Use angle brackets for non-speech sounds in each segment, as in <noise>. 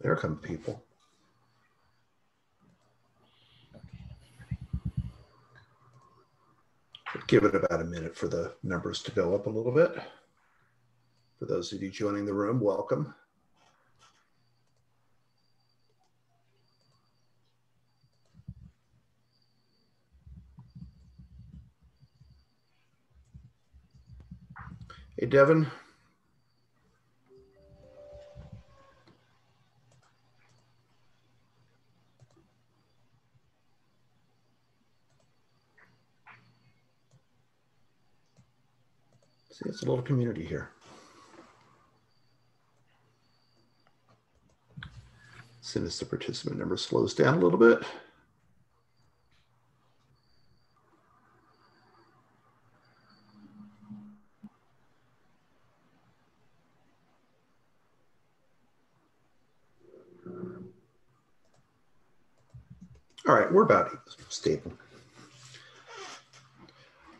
There come people. Give it about a minute for the numbers to go up a little bit. For those of you joining the room, welcome. Hey, Devin. See, it's a little community here. As soon as the participant number slows down a little bit. All right, we're about stable.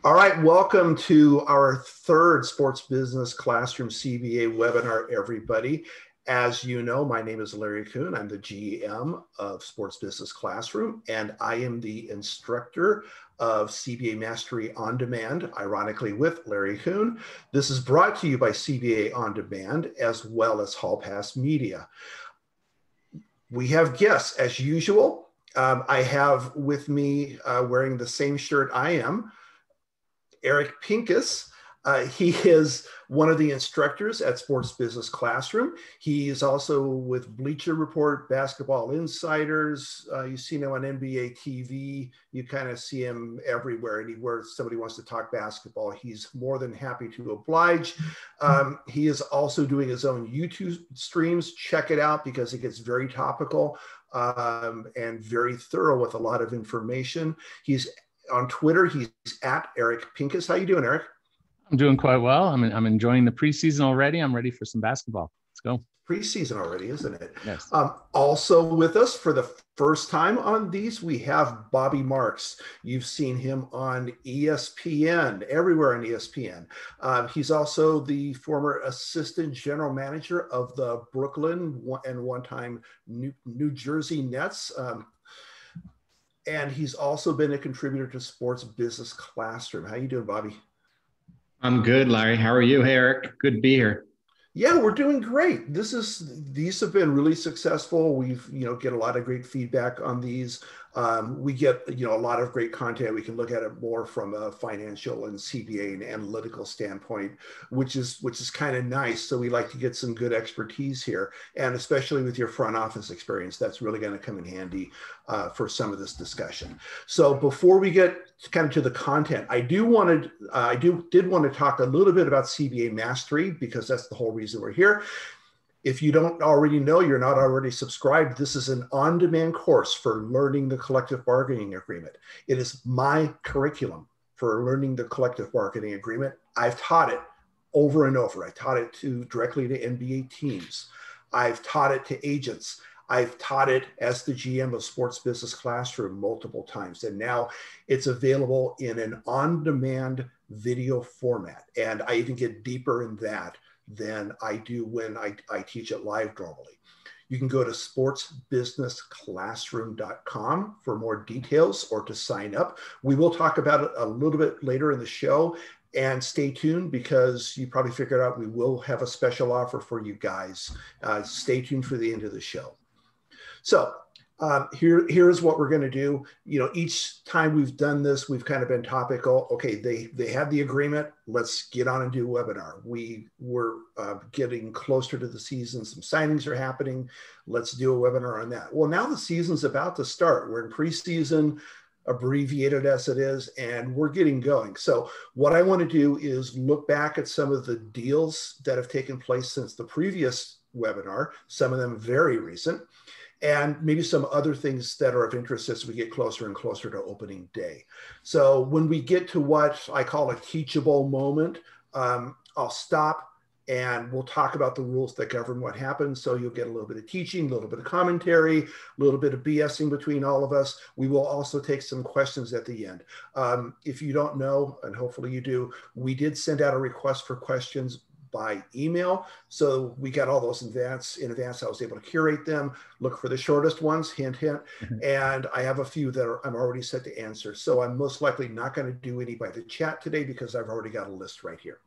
All right, welcome to our third Sports Business Classroom CBA webinar, everybody. As you know, my name is Larry Coon. I'm the GM of Sports Business Classroom, and I am the instructor of CBA Mastery On Demand, ironically with Larry Coon. This is brought to you by CBA On Demand as well as Hall Pass Media. We have guests as usual. Um, I have with me uh, wearing the same shirt I am, Eric Pincus. Uh, he is one of the instructors at Sports Business Classroom. He is also with Bleacher Report, Basketball Insiders. Uh, you see him on NBA TV. You kind of see him everywhere. Anywhere somebody wants to talk basketball, he's more than happy to oblige. Um, he is also doing his own YouTube streams. Check it out because it gets very topical um, and very thorough with a lot of information. He's on Twitter. He's at Eric Pincus. How you doing, Eric? I'm doing quite well. I'm I'm enjoying the preseason already. I'm ready for some basketball. Let's go preseason already, isn't it? Yes. Um, also with us for the first time on these, we have Bobby Marks. You've seen him on ESPN, everywhere on ESPN. Um, he's also the former assistant general manager of the Brooklyn and one time New, New Jersey Nets. Um, and he's also been a contributor to Sports Business Classroom. How you doing, Bobby? I'm good, Larry. How are you, Eric? Good to be here. Yeah, we're doing great. This is these have been really successful. We've you know get a lot of great feedback on these. Um, we get you know a lot of great content. We can look at it more from a financial and CBA and analytical standpoint, which is which is kind of nice. So we like to get some good expertise here, and especially with your front office experience, that's really going to come in handy uh, for some of this discussion. So before we get kind of to the content, I do wanted uh, I do did want to talk a little bit about CBA mastery because that's the whole reason we're here. If you don't already know, you're not already subscribed, this is an on demand course for learning the collective bargaining agreement. It is my curriculum for learning the collective bargaining agreement. I've taught it over and over. I taught it to directly to NBA teams. I've taught it to agents. I've taught it as the GM of Sports Business Classroom multiple times, and now it's available in an on demand video format. And I even get deeper in that than I do when I, I teach it live normally. You can go to sportsbusinessclassroom.com for more details or to sign up. We will talk about it a little bit later in the show. And stay tuned because you probably figured out we will have a special offer for you guys. Uh, stay tuned for the end of the show. So um, here, here's what we're going to do. You know, each time we've done this, we've kind of been topical. Okay, they they have the agreement. Let's get on and do a webinar. We were uh, getting closer to the season. Some signings are happening. Let's do a webinar on that. Well, now the season's about to start. We're in preseason, abbreviated as it is, and we're getting going. So what I want to do is look back at some of the deals that have taken place since the previous webinar. Some of them very recent and maybe some other things that are of interest as we get closer and closer to opening day. So when we get to what I call a teachable moment, um, I'll stop and we'll talk about the rules that govern what happens. So you'll get a little bit of teaching, a little bit of commentary, a little bit of BSing between all of us. We will also take some questions at the end. Um, if you don't know, and hopefully you do, we did send out a request for questions by email. So we got all those in advance. In advance, I was able to curate them, look for the shortest ones, hint, hint. Mm-hmm. And I have a few that are, I'm already set to answer. So I'm most likely not going to do any by the chat today because I've already got a list right here.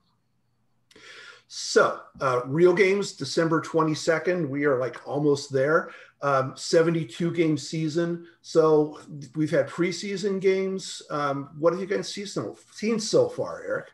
So, uh, real games, December 22nd. We are like almost there. Um, 72 game season. So, we've had preseason games. Um, what have you guys seen so, seen so far, Eric?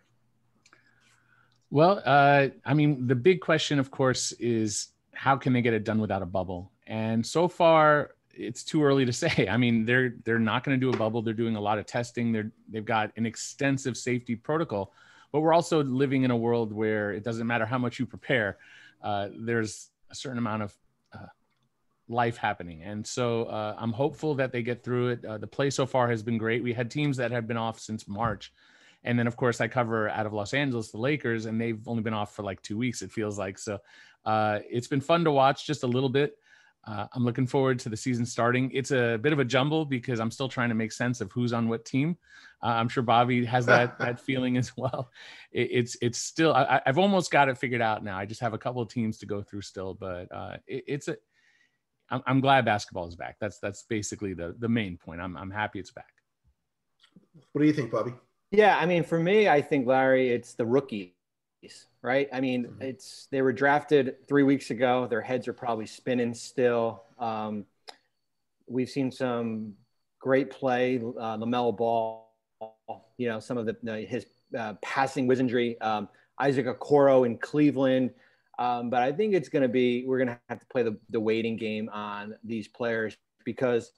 Well, uh, I mean, the big question, of course, is how can they get it done without a bubble? And so far, it's too early to <laughs> say. I mean, they're they're not going to do a bubble. They're doing a lot of testing. They're they've got an extensive safety protocol but we're also living in a world where it doesn't matter how much you prepare uh, there's a certain amount of uh, life happening and so uh, i'm hopeful that they get through it uh, the play so far has been great we had teams that have been off since march and then of course i cover out of los angeles the lakers and they've only been off for like two weeks it feels like so uh, it's been fun to watch just a little bit uh, I'm looking forward to the season starting. It's a bit of a jumble because I'm still trying to make sense of who's on what team. Uh, I'm sure Bobby has that <laughs> that feeling as well. It, it's it's still I, have almost got it figured out now. I just have a couple of teams to go through still, but uh, it, it's a. I'm, I'm glad basketball is back. That's that's basically the the main point. I'm I'm happy it's back. What do you think, Bobby? Yeah, I mean, for me, I think Larry, it's the rookies, right? I mean, mm-hmm. it's they were drafted three weeks ago. Their heads are probably spinning still. Um, we've seen some great play, uh, LaMelo Ball. You know, some of the, his uh, passing wizardry. Um, Isaac Okoro in Cleveland. Um, but I think it's going to be we're going to have to play the, the waiting game on these players because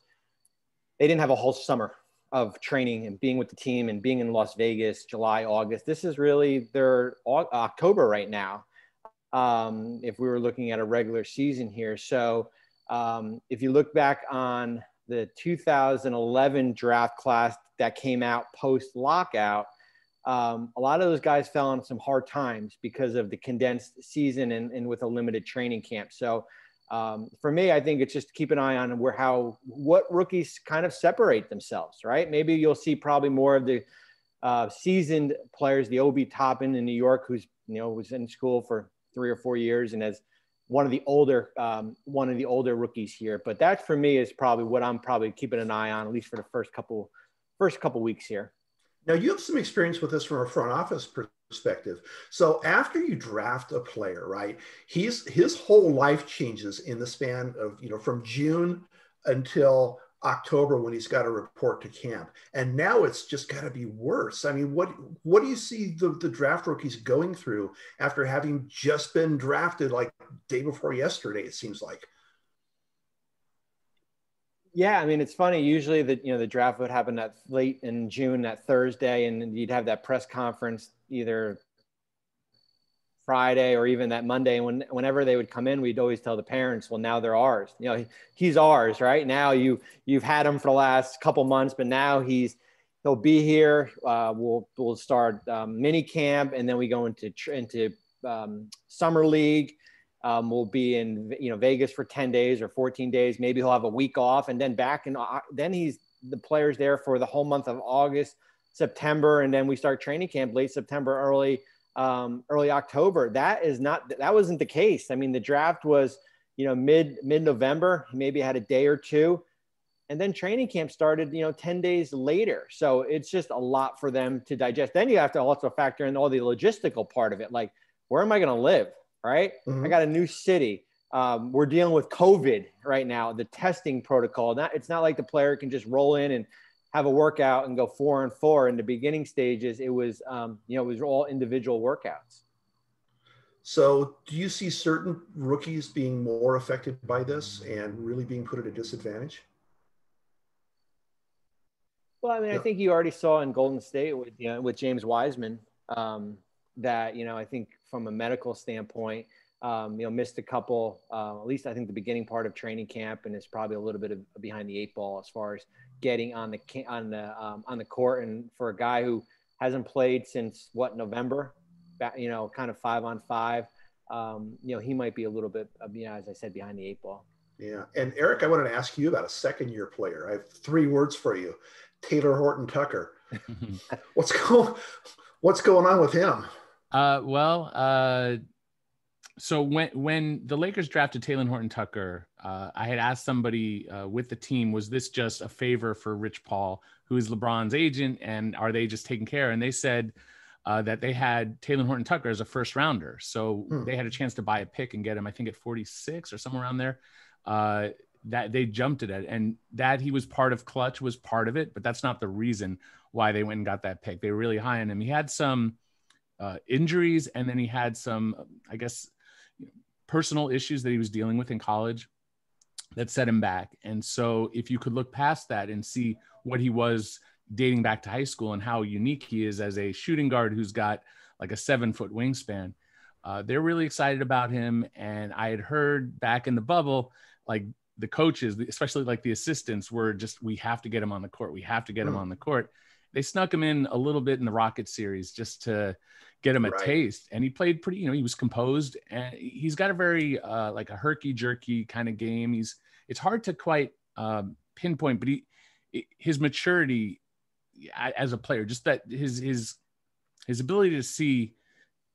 they didn't have a whole summer of training and being with the team and being in Las Vegas, July, August. This is really their October right now. Um, if we were looking at a regular season here. So um, if you look back on the 2011 draft class that came out post lockout, um, a lot of those guys fell on some hard times because of the condensed season and, and with a limited training camp. So um, for me, I think it's just keep an eye on where how what rookies kind of separate themselves, right? Maybe you'll see probably more of the uh, seasoned players, the Obi Toppin in New York, who's you know was in school for three or four years and as one of the older um, one of the older rookies here. But that for me is probably what I'm probably keeping an eye on at least for the first couple first couple weeks here. Now you have some experience with this from a front office perspective. So after you draft a player, right, he's his whole life changes in the span of you know from June until October when he's got to report to camp. And now it's just got to be worse. I mean, what what do you see the, the draft rookies going through after having just been drafted like day before yesterday, it seems like? Yeah, I mean it's funny. Usually, the you know the draft would happen that late in June, that Thursday, and you'd have that press conference either Friday or even that Monday. And when, whenever they would come in, we'd always tell the parents, "Well, now they're ours. You know, he's ours, right? Now you you've had him for the last couple months, but now he's he'll be here. Uh, we'll we'll start um, mini camp, and then we go into into um, summer league." Um, we'll be in you know Vegas for 10 days or 14 days. Maybe he'll have a week off and then back and uh, then he's the players there for the whole month of August, September, and then we start training camp late September, early um, early October. That is not that wasn't the case. I mean, the draft was you know mid mid November. Maybe had a day or two, and then training camp started you know 10 days later. So it's just a lot for them to digest. Then you have to also factor in all the logistical part of it, like where am I going to live? Right? Mm-hmm. I got a new city. Um, we're dealing with COVID right now, the testing protocol. Not, it's not like the player can just roll in and have a workout and go four and four. In the beginning stages, it was, um, you know, it was all individual workouts. So, do you see certain rookies being more affected by this and really being put at a disadvantage? Well, I mean, yeah. I think you already saw in Golden State with you know with James Wiseman um, that you know I think from a medical standpoint. Um, you know, missed a couple, uh, at least I think the beginning part of training camp, and is probably a little bit of behind the eight ball as far as getting on the on the um, on the court. And for a guy who hasn't played since what November, you know, kind of five on five, um, you know, he might be a little bit, you know, as I said, behind the eight ball. Yeah, and Eric, I wanted to ask you about a second year player. I have three words for you: Talen Horton Tucker. <laughs> what's going What's going on with him? Uh, well, uh, so when when the Lakers drafted Talen Horton Tucker, uh, I had asked somebody uh, with the team, was this just a favor for Rich Paul, who is LeBron's agent, and are they just taking care? And they said uh, that they had Talen Horton Tucker as a first rounder, so hmm. they had a chance to buy a pick and get him. I think at 46 or somewhere around there. Uh, that they jumped it at, and that he was part of Klutch was part of it, but that's not the reason why they went and got that pick. They were really high on him. He had some uh, injuries, and then he had some, I guess personal issues that he was dealing with in college that set him back. And so, if you could look past that and see what he was dating back to high school and how unique he is as a shooting guard who's got like a seven foot wingspan, uh, they're really excited about him. And I had heard back in the bubble, like the coaches, especially like the assistants, were just, we have to get him on the court. We have to get him hmm. on the court. They snuck him in a little bit in the Rocket series just to get him a right. taste. And he played pretty, you know, he was composed and he's got a very uh, like a herky jerky kind of game. He's it's hard to quite um, pinpoint, but he his maturity as a player, just that his his his ability to see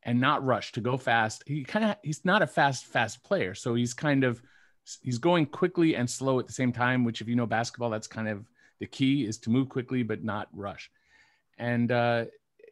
and not rush to go fast. He kind of he's not a fast fast player, so he's kind of he's going quickly and slow at the same time. Which if you know basketball, that's kind of the key is to move quickly but not rush. And uh,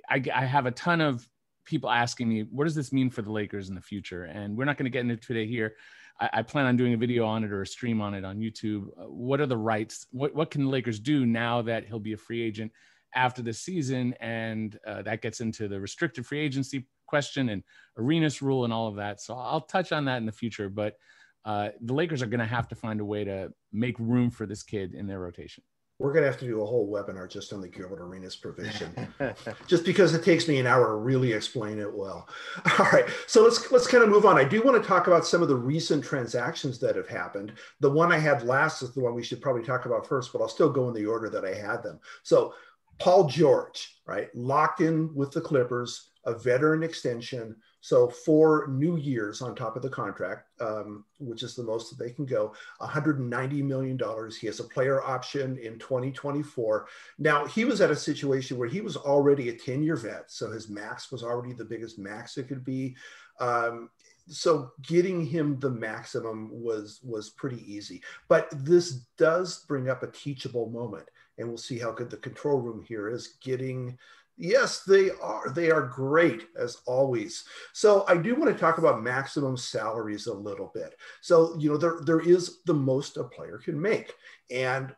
I, I have a ton of people asking me, what does this mean for the Lakers in the future? And we're not going to get into today here. I, I, plan on doing a video on it or a stream on it on YouTube. Uh, what are the rights? What, what can the Lakers do now that he'll be a free agent after the season? And uh, that gets into the restricted free agency question and Arenas rule and all of that. So I'll touch on that in the future. But uh, the Lakers are going to have to find a way to make room for this kid in their rotation. We're going to have to do a whole webinar just on the Gilbert Arenas provision, <laughs> just because it takes me an hour to really explain it well. <laughs> All right, so let's let's kind of move on. I do want to talk about some of the recent transactions that have happened. The one I had last is the one we should probably talk about first, but I'll still go in the order that I had them. So Paul George, right, locked in with the Clippers, a veteran extension so four new years on top of the contract, um, which is the most that they can go, $190 million. He has a player option in 2024. Now, he was at a situation where he was already a 10 year vet. So his max was already the biggest max it could be. Um, so getting him the maximum was was pretty easy but this does bring up a teachable moment and we'll see how good the control room here is getting Yes, they are. They are great as always. So I do want to talk about maximum salaries a little bit. So, you know, there, there is the most a player can make. And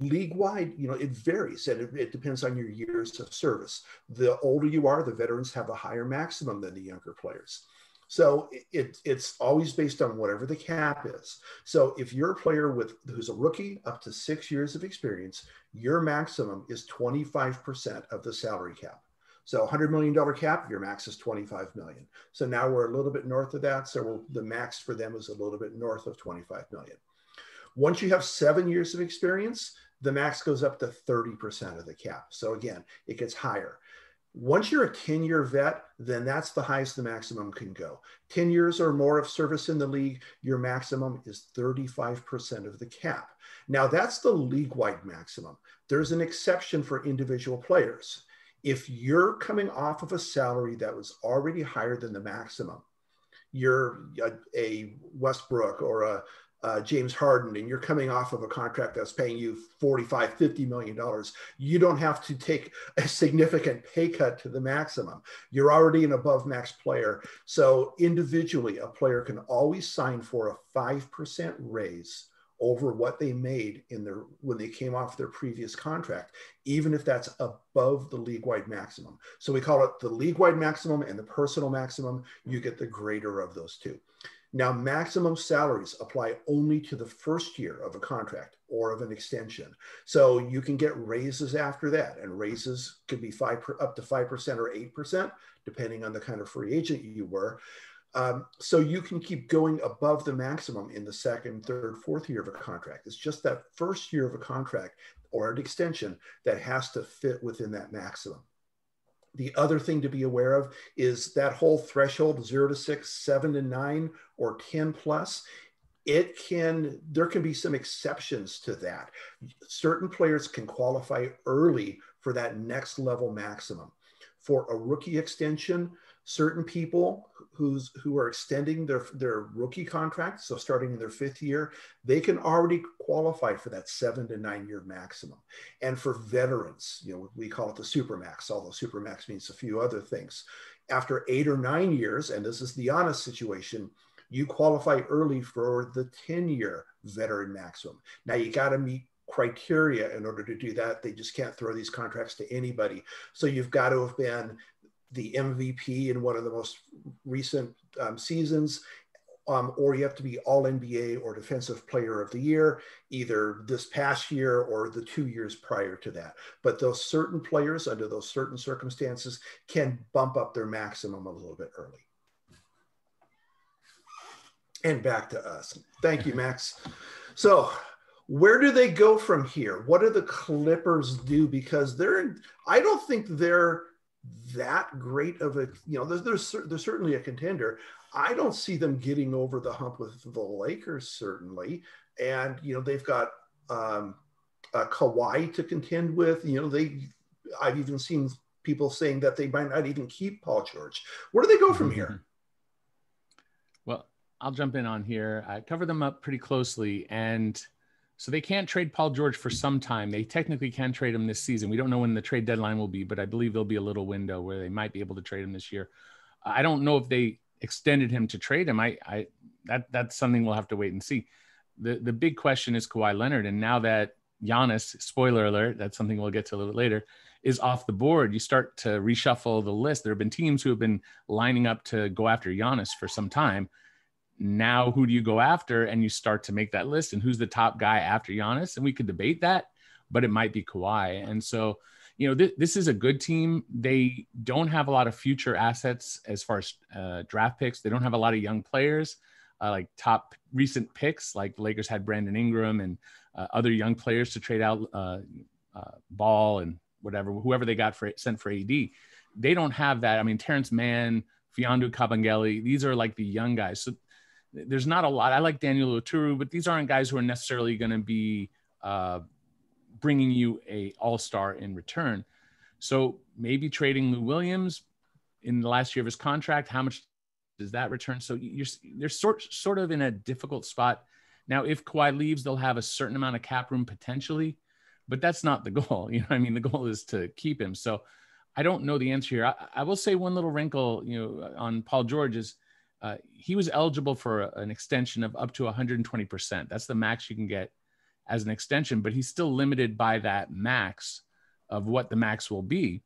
league wide, you know, it varies and it, it depends on your years of service. The older you are, the veterans have a higher maximum than the younger players. So it, it's always based on whatever the cap is. So if you're a player with who's a rookie up to six years of experience, your maximum is 25% of the salary cap. So $100 million cap, your max is 25 million. So now we're a little bit north of that. So the max for them is a little bit north of 25 million. Once you have seven years of experience, the max goes up to 30% of the cap. So again, it gets higher. Once you're a 10 year vet, then that's the highest the maximum can go. 10 years or more of service in the league, your maximum is 35% of the cap. Now, that's the league wide maximum. There's an exception for individual players. If you're coming off of a salary that was already higher than the maximum, you're a, a Westbrook or a uh, James Harden and you're coming off of a contract that's paying you 45, 50 million dollars, you don't have to take a significant pay cut to the maximum. You're already an above max player. So individually, a player can always sign for a 5% raise over what they made in their when they came off their previous contract, even if that's above the league-wide maximum. So we call it the league-wide maximum and the personal maximum. You get the greater of those two. Now, maximum salaries apply only to the first year of a contract or of an extension. So you can get raises after that, and raises could be five up to five percent or eight percent, depending on the kind of free agent you were. Um, so you can keep going above the maximum in the second, third, fourth year of a contract. It's just that first year of a contract or an extension that has to fit within that maximum. The other thing to be aware of is that whole threshold zero to six, seven to nine, or 10 plus. It can, there can be some exceptions to that. Certain players can qualify early for that next level maximum. For a rookie extension, certain people who's who are extending their their rookie contract so starting in their fifth year they can already qualify for that seven to nine year maximum. And for veterans you know we call it the super max although super max means a few other things. After eight or nine years and this is the Giannis situation you qualify early for the 10 year veteran maximum. Now you got to meet criteria in order to do that. They just can't throw these contracts to anybody. So you've got to have been the MVP in one of the most recent um, seasons, um, or you have to be All NBA or Defensive Player of the Year, either this past year or the two years prior to that. But those certain players, under those certain circumstances, can bump up their maximum a little bit early. And back to us. Thank you, Max. So, where do they go from here? What do the Clippers do? Because they're, I don't think they're that great of a you know there's there's, certainly a contender. I don't see them getting over the hump with the lakers certainly. And you know they've got um uh, Kawhi to contend with. You know they i've even seen people saying that they might not even keep paul george. Where do they go from here? <laughs> Well i'll jump in on here. I cover them up pretty closely. And so they can't trade Paul George for some time. They technically can trade him this season. We don't know when the trade deadline will be, but I believe there'll be a little window where they might be able to trade him this year. I don't know if they extended him to trade him. I, I that that's something we'll have to wait and see. The the big question is Kawhi Leonard, and now that Giannis, spoiler alert, that's something we'll get to a little later, is off the board. You start to reshuffle the list. There have been teams who have been lining up to go after Giannis for some time now who do you go after? And you start to make that list and who's the top guy after Giannis? And we could debate that, but it might be Kawhi. And so, you know, th- this is a good team. They don't have a lot of future assets as far as uh, draft picks. They don't have a lot of young players, uh, like top recent picks, like Lakers had Brandon Ingram and uh, other young players to trade out uh, uh, Ball and whatever, whoever they got for sent for AD. They don't have that. I mean, Terance Mann, Mfiondu Kabengele, these are like the young guys. So there's not a lot. I like Daniel Oturu, but these aren't guys who are necessarily going to be uh, bringing you a All Star in return. So maybe trading Lou Williams in the last year of his contract. How much does that return? So you're they're sort sort of in a difficult spot now. If Kawhi leaves, they'll have a certain amount of cap room potentially, but that's not the <laughs> goal. You know, I mean, the goal is to keep him. So I don't know the answer here. I, I will say one little wrinkle, you know, on Paul George is uh, he was eligible for a, an extension of up to 120%. That's the max you can get as an extension, but he's still limited by that max of what the max will be.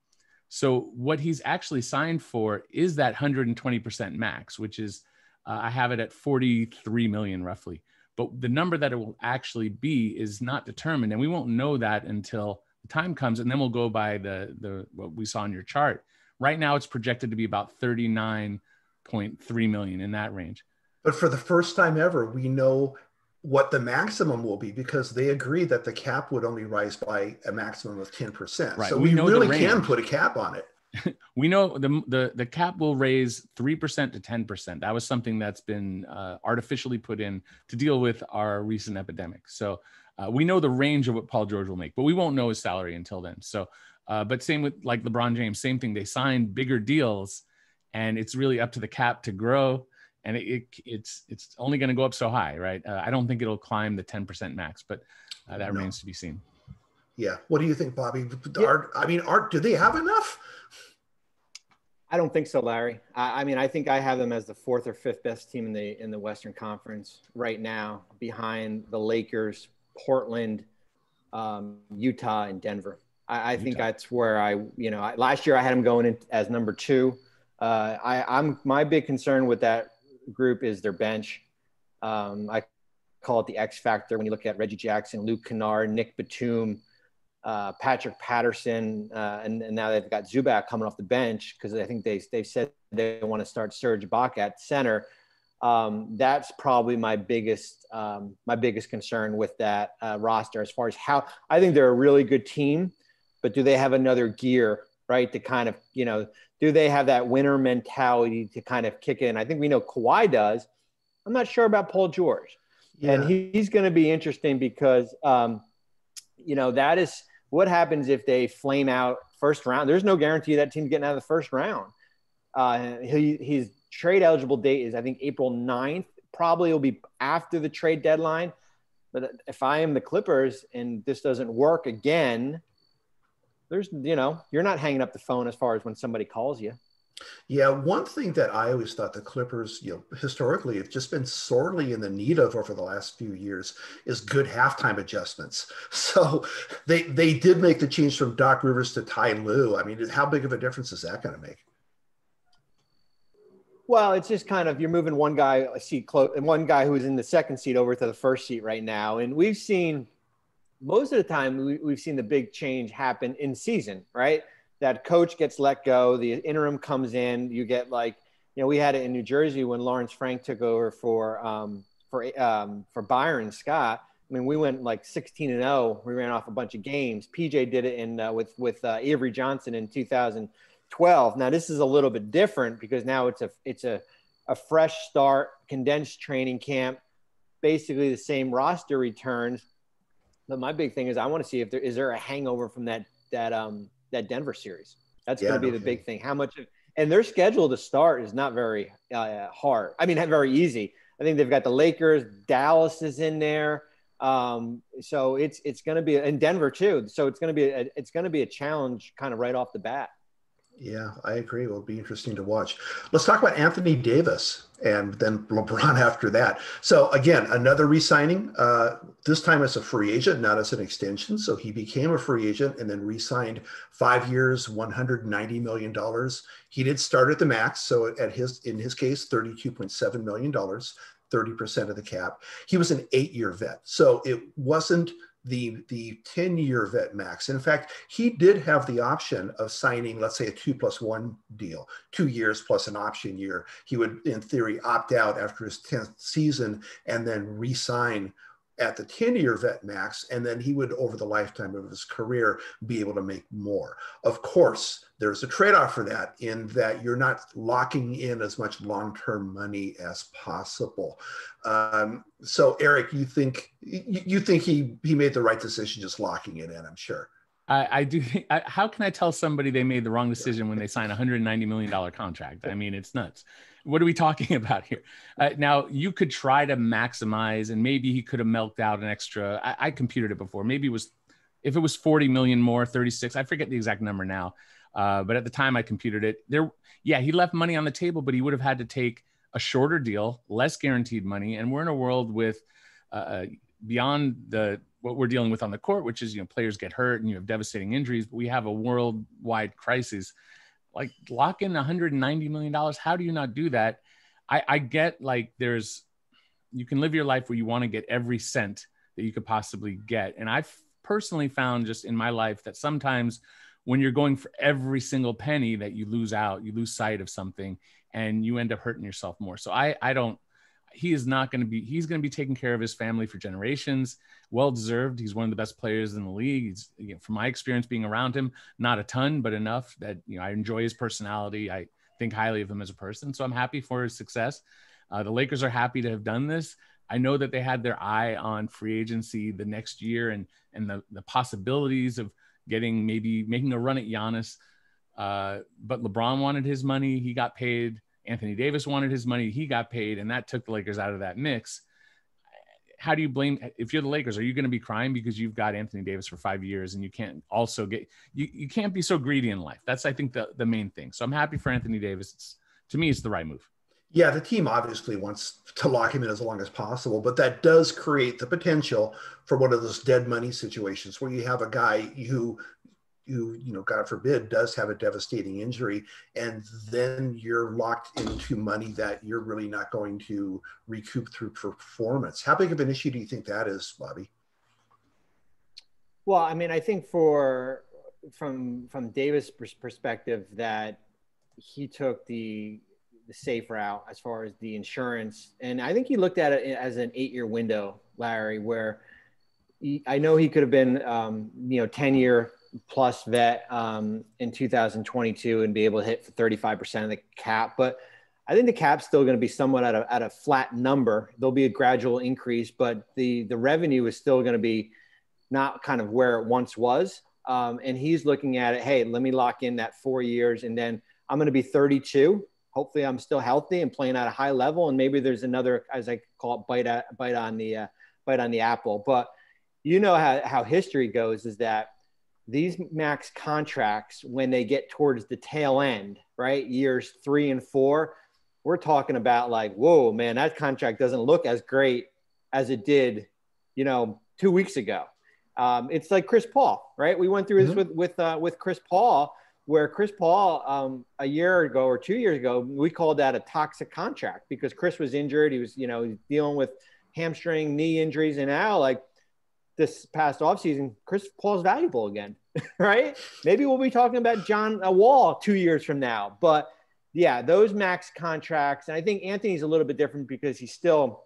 So what he's actually signed for is that 120% max, which is uh, I have it at 43 million roughly. But the number that it will actually be is not determined, and we won't know that until the time comes, and then we'll go by the the what we saw in your chart. Right now, it's projected to be about 39 0.3 million in that range. But for the first time ever, we know what the maximum will be because they agree that the cap would only rise by a maximum of 10%. Right. So we, we really can put a cap on it. <laughs> we know the, the the cap will raise 3% to 10%. That was something that's been uh, artificially put in to deal with our recent epidemic. So uh, we know the range of what Paul George will make, but we won't know his salary until then. So, uh, but same with like LeBron James, same thing. They signed bigger deals and it's really up to the cap to grow. And it, it it's it's only going to go up so high right? Uh, i don't think it'll climb the 10% max but uh, that no. remains to be seen. Yeah. What do you think bobby? Yeah. art i mean art do they have enough? I don't think so larry. I, I, mean i think i have them as the fourth or fifth best team in the in the western conference right now behind the lakers portland um, utah and denver. I, I think that's where I, you know, last year I had them going in as number two. Uh, I, I'm my big concern with that group is their bench. Um, I call it the X factor when you look at Reggie Jackson, Luke Kennard, Nick Batum, uh, Patrick Patterson, uh, and, and, now they've got Zubac coming off the bench because I think they they said they want to start Serge Ibaka at center. Um, that's probably my biggest um, my biggest concern with that uh, roster as far as how I think they're a really good team, but do they have another gear right to kind of you know do they have that winner mentality to kind of kick in? I think we know Kawhi does. I'm not sure about Paul George. Yeah. And he, he's going to be interesting because, um, you know, that is what happens if they flame out first round. There's no guarantee that team's getting out of the first round. Uh, he, his trade eligible date is, I think, April 9th. Probably will be after the trade deadline. But if I am the Clippers and this doesn't work again, there's, you know, you're not hanging up the phone as far as when somebody calls you. Yeah, one thing that I always thought the Clippers, you know, historically have just been sorely in the need of over the last few years is good halftime adjustments. <laughs> So they they did make the change from Doc Rivers to Ty Lue. I mean, how big of a difference is that going to make? Well, it's just kind of you're moving one guy a seat close and one guy who's in the second seat over to the first seat right now, and we've seen most of the time we, we've seen the big change happen in season, right? That coach gets let go, the interim comes in, you get like you know we had it in New Jersey when Lawrence Frank took over for um, for um, for Byron Scott. I mean, we went like 16 and 0. We ran off a bunch of games. PJ did it in uh, with with uh, Avery Johnson in 2012. Now this is a little bit different because now it's a it's a a fresh start, condensed training camp, basically the same roster returns. But my big thing is I want to see if there is there a hangover from that that um that Denver series. That's yeah, going to be the big thing. How much of, and their schedule to start is not very uh, hard. I mean, very easy. I think they've got the Lakers, Dallas is in there. Um, so it's it's going to be in Denver too. So it's going to be a, it's going to be a challenge kind of right off the bat. Yeah, I agree. It'll be interesting to watch. Let's talk about Anthony Davis and then LeBron <laughs> after that. So again, another re-signing. Uh, this time as a free agent, not as an extension. So he became a free agent and then re-signed five years, 190 million dollars. He did start at the max. So at his in his case, 32.7 million dollars. 30% of the cap. He was an eight year vet. So it wasn't the the 10 year vet max. In fact, he did have the option of signing, let's say, a two plus one deal, two years plus an option year. He would, in theory, opt out after his 10th season and then re sign at the 10 year vet max, and then he would, over the lifetime of his career, be able to make more. Of course, there's a trade off for that in that you're not locking in as much long term money as possible. Um, so, Eric, you think you, think he he made the right decision just locking it in? I'm sure. I, I do. Think, I, how can I tell somebody they made the wrong decision when they sign a 190 million dollar contract? I mean, it's nuts what are we talking <laughs> about here? Uh, now you could try to maximize, and maybe he could have milked out an extra. I, I, computed it before. Maybe it was, if it was 40 million more, 36. I forget the exact number now, uh, but at the time I computed it. There, yeah, he left money on the table, but he would have had to take a shorter deal, less guaranteed money, and we're in a world with uh, uh beyond the what we're dealing with on the court, which is you know players get hurt and you have devastating injuries. But we have a worldwide crisis. Like lock in 190 million dollars. How do you not do that? I, I get like there's you can live your life where you want to get every cent that you could possibly get. And i've personally found just in my life that sometimes when you're going for every single penny that you lose out you lose sight of something and you end up hurting yourself more. So i i don't he is not going to be he's going to be taking care of his family for generations. Well deserved he's one of the best players in the league. He's you know, from my experience being around him not a ton but enough that you know i enjoy his personality. I think highly of him as a person. So i'm happy for his success. Uh, the lakers are happy to have done this. I know that they had their eye on free agency the next year and and the, the possibilities of getting maybe making a run at Giannis. Uh, but LeBron wanted his money. He got paid. Anthony Davis wanted his money, he got paid, and that took the Lakers out of that mix. How do you blame if you're the Lakers? Are you going to be crying because you've got Anthony Davis for five years and you can't also get you, you can't be so greedy in life? That's I think the the main thing. So I'm happy for Anthony Davis. It's, to me, it's the right move. Yeah, the team obviously wants to lock him in as long as possible, but that does create the potential for one of those dead money situations where you have a guy who who, you know, God forbid, does have a devastating injury, and then you're locked into money that you're really not going to recoup through performance. How big of an issue do you think that is, Bobby? Well, I mean, I think for from from Davis' perspective, that he took the the safe route as far as the insurance, and I think he looked at it as an eight year window, Larry, where. He, I know he could have been, um, you know, 10 year plus vet um, in 2022 and be able to hit for 35% of the cap. But I think the cap's still going to be somewhat at a, at a flat number. There'll be a gradual increase, but the, the revenue is still going to be not kind of where it once was. Um, and he's looking at it, hey, let me lock in that four years and then I'm going to be 32. Hopefully, I'm still healthy and playing at a high level, and maybe there's another, as I call it, bite at, bite on the uh, bite on the apple. But you know how how history goes is that these max contracts, when they get towards the tail end, right, years three and four, we're talking about like, whoa, man, that contract doesn't look as great as it did, you know, two weeks ago. Um, it's like Chris Paul, right? We went through this mm-hmm. with with uh, with Chris Paul, where Chris Paul um, a year ago or two years ago, we called that a toxic contract because Chris was injured. He was, you know, dealing with hamstring, knee injuries, and now like this past offseason, Chris Paul's valuable again, <laughs> right? Maybe we'll be talking about John Wall two years from now, but yeah, those max contracts, and I think Anthony's a little bit different because he's still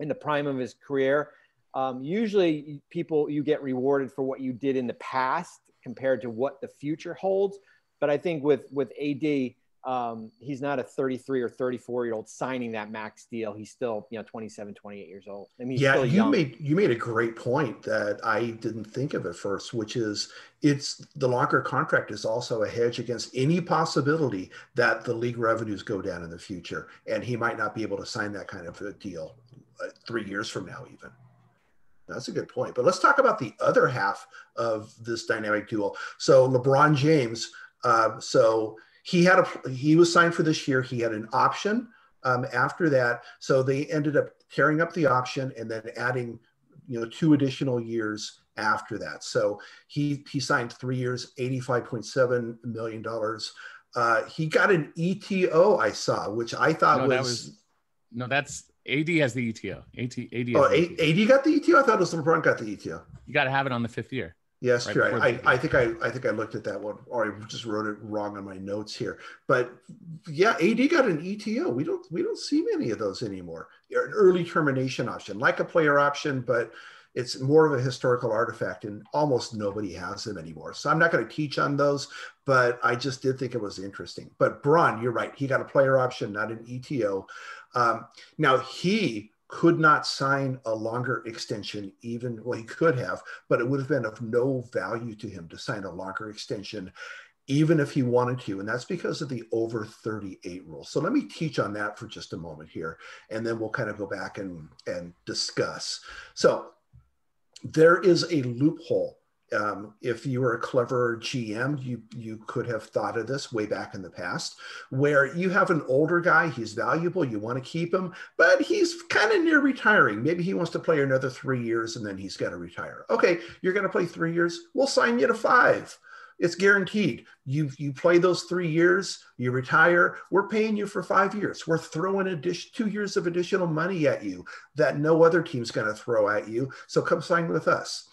in the prime of his career. Um, usually, people you get rewarded for what you did in the past compared to what the future holds. But I think with with AD, um, he's not a 33 or 34 year old signing that max deal. He's still, you know, 27, 28 years old. I mean, yeah, you made you made a great point that I didn't think of at first, which is it's the longer contract is also a hedge against any possibility that the league revenues go down in the future, and he might not be able to sign that kind of a deal uh, three years from now, even. That's a good point. But let's talk about the other half of this dynamic duel. So LeBron James. Uh, so he had a he was signed for this year. He had an option um, after that, so they ended up tearing up the option and then adding, you know, two additional years after that. So he he signed three years, eighty five point seven million dollars. Uh, he got an ETO I saw, which I thought no, was, was, no, that's AD has the ETO. AD, AD, oh, AD got the ETO. I thought it was LeBron got the ETO. You got to have it on the fifth year. Yes, right true. I, I, think I, I think I looked at that one, or I just wrote it wrong on my notes here. But yeah, AD got an ETO. We don't we don't see many of those anymore. An early termination option, like a player option, but it's more of a historical artifact, and almost nobody has them anymore. So I'm not going to teach on those, but I just did think it was interesting. But Bron, you're right. He got a player option, not an ETO. Um, now he could not sign a longer extension, even well, he could have, but it would have been of no value to him to sign a longer extension, even if he wanted to. And that's because of the over 38 rule. So let me teach on that for just a moment here, and then we'll kind of go back and, and discuss. So there is a loophole um, if you were a clever GM, you you could have thought of this way back in the past, where you have an older guy, he's valuable, you want to keep him, but he's kind of near retiring. Maybe he wants to play another three years and then he's got to retire. Okay, you're going to play three years. We'll sign you to five. It's guaranteed. You you play those three years, you retire. We're paying you for five years. We're throwing addition two years of additional money at you that no other team's going to throw at you. So come sign with us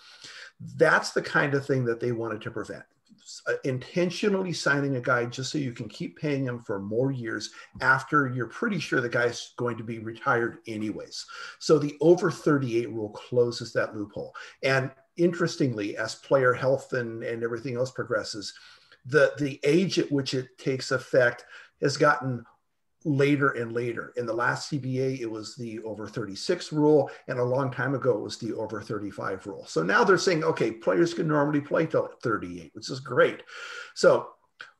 that's the kind of thing that they wanted to prevent. Uh, intentionally signing a guy just so you can keep paying him for more years after you're pretty sure the guy's going to be retired anyways. So the over 38 rule closes that loophole. And interestingly, as player health and, and everything else progresses, the, the age at which it takes effect has gotten later and later. In the last CBA, it was the over 36 rule, and a long time ago, it was the over 35 rule. So now they're saying, okay, players can normally play till 38, which is great. So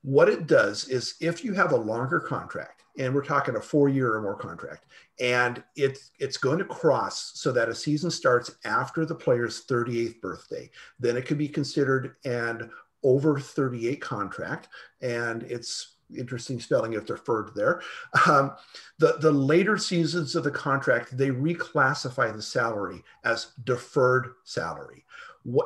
what it does is if you have a longer contract, and we're talking a four year or more contract, and it's it's going to cross so that a season starts after the player's 38th birthday, then it can be considered an over 38 contract, and it's interesting spelling of deferred there. Um, the, the later seasons of the contract, they reclassify the salary as deferred salary.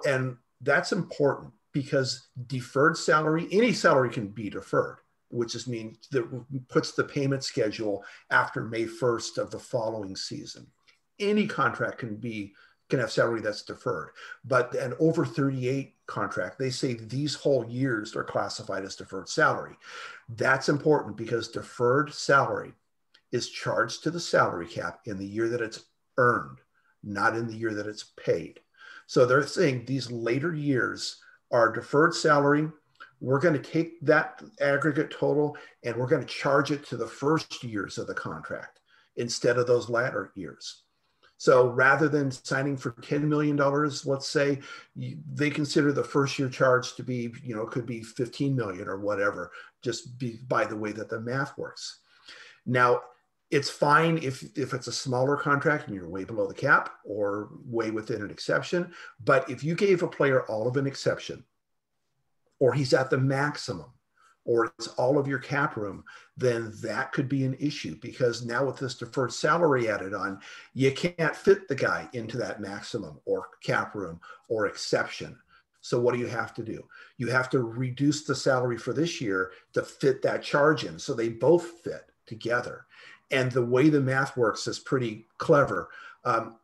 And that's important because deferred salary, any salary can be deferred, which just means that puts the payment schedule after May 1st of the following season. Any contract can be can have salary that's deferred. But an over 38 contract, they say these whole years are classified as deferred salary. That's important because deferred salary is charged to the salary cap in the year that it's earned, not in the year that it's paid. So they're saying these later years are deferred salary. We're going to take that aggregate total and we're going to charge it to the first years of the contract instead of those latter years. So rather than signing for $10 million, let's say they consider the first year charge to be, you know, could be 15 million or whatever, just be, by the way that the math works. Now, it's fine if, if it's a smaller contract and you're way below the cap or way within an exception. But if you gave a player all of an exception or he's at the maximum, or it's all of your cap room, then that could be an issue because now with this deferred salary added on, you can't fit the guy into that maximum or cap room or exception. So what do you have to do? You have to reduce the salary for this year to fit that charge in so they both fit together. And the way the math works is pretty clever. Um,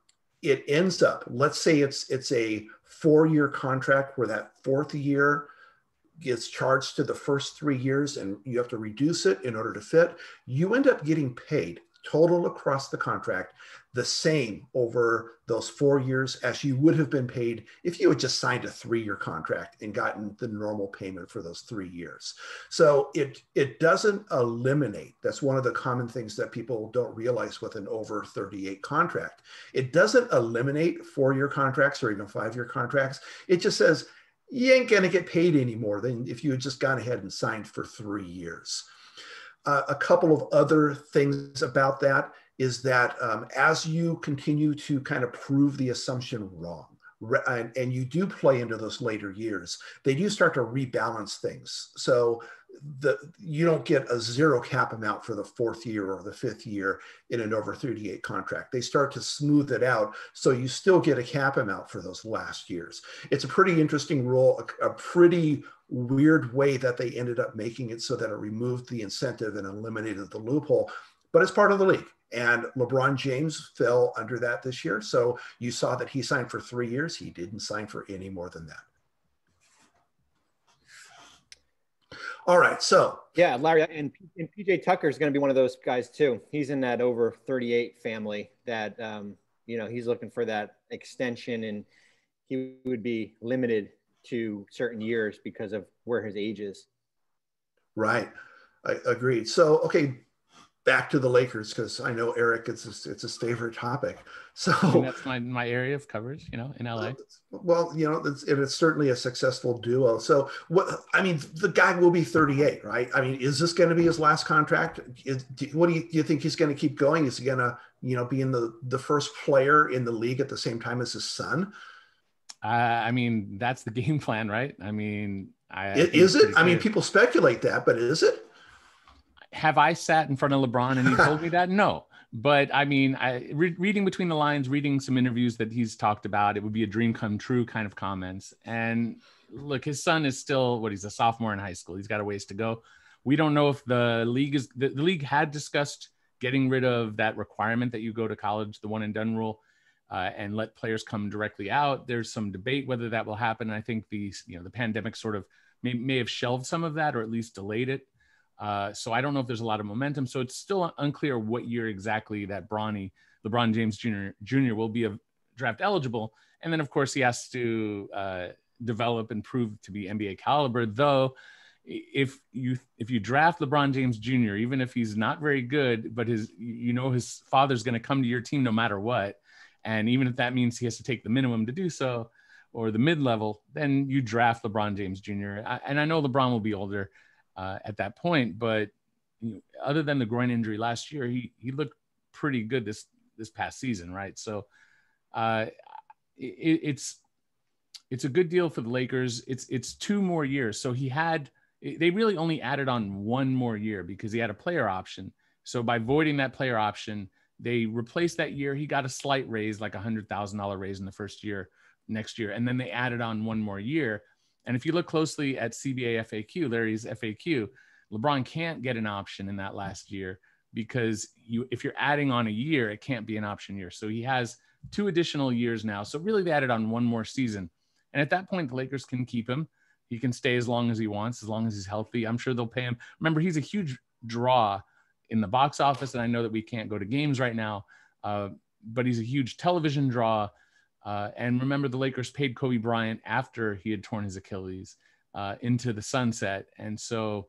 it ends up, let's say it's it's a four-year contract where that fourth year gets charged to the first three years and you have to reduce it in order to fit, you end up getting paid total across the contract the same over those four years as you would have been paid if you had just signed a three-year contract and gotten the normal payment for those three years. So it it doesn't eliminate. That's one of the common things that people don't realize with an over 38 contract. It doesn't eliminate four-year contracts or even five-year contracts. It just says you ain't going to get paid any more than if you had just gone ahead and signed for three years. Uh, a couple of other things about that is that um, as you continue to kind of prove the assumption wrong, and, and, you do play into those later years, they do start to rebalance things. So the you don't get a zero cap amount for the fourth year or the fifth year in an over 38 contract. They start to smooth it out so you still get a cap amount for those last years. It's a pretty interesting rule, a, a pretty weird way that they ended up making it so that it removed the incentive and eliminated the loophole, but it's part of the league. And LeBron James fell under that this year. So you saw that he signed for three years. He didn't sign for any more than that. All right. So yeah, Larry and, and PJ Tucker is going to be one of those guys too. He's in that over 38 family that, um, you know, he's looking for that extension and he would be limited to certain years because of where his age is. Right. I agreed. So, okay, back to the Lakers because I know Eric, it's a, it's a favorite topic. So that's my, my area of coverage, you know, in LA. Well, you know, it's, it's certainly a successful duo. So what, I mean, the guy will be 38, right? I mean, is this going to be his last contract? Is, do, what do you, do you think he's going to keep going? Is he going to, you know, be in the, the first player in the league at the same time as his son? Uh, I mean, that's the <laughs> game plan, right? I mean, I, is it? I mean, people speculate that, but is it? Have I sat in front of LeBron and he told me <laughs> that? No. But I mean, I re- reading between the lines, reading some interviews that he's talked about, it would be a dream come true kind of comments. And look, his son is still what he's a sophomore in high school. He's got a ways to go. We don't know if the league is the, the league had discussed getting rid of that requirement that you go to college, the one and done rule, uh, and let players come directly out. There's some debate whether that will happen. I think the you know the pandemic sort of may, may have shelved some of that or at least delayed it. Uh, so I don't know if there's a lot of momentum. So it's still unclear what year exactly that Bronny, LeBron James Jr. Jr. will be a draft eligible. And then of course he has to uh, develop and prove to be NBA caliber. Though, if you if you draft LeBron James Jr., even if he's not very good, but his you know his father's going to come to your team no matter what, and even if that means he has to take the minimum to do so or the mid level, then you draft LeBron James Jr. I, and I know LeBron will be older uh, at that point. But you know, other than the groin injury last year, he he looked pretty good this this past season, right? So uh, it, it's it's a good deal for the Lakers. It's it's two more years. So he had they really only added on one more year because he had a player option. So by voiding that player option, they replaced that year. He got a slight raise, like a hundred thousand dollar raise in the first year next year, and then they added on one more year. And if you look closely at CBA FAQ, Larry's FAQ, LeBron can't get an option in that last year because you if you're adding on a year, it can't be an option year. So he has two additional years now. So really they added on one more season. And at that point, the Lakers can keep him. He can stay as long as he wants, as long as he's healthy. I'm sure they'll pay him. Remember, he's a huge draw in the box office. And I know that we can't go to games right now, uh, but he's a huge television draw. Uh, and remember, the Lakers paid Kobe Bryant after he had torn his Achilles uh, into the sunset. And so,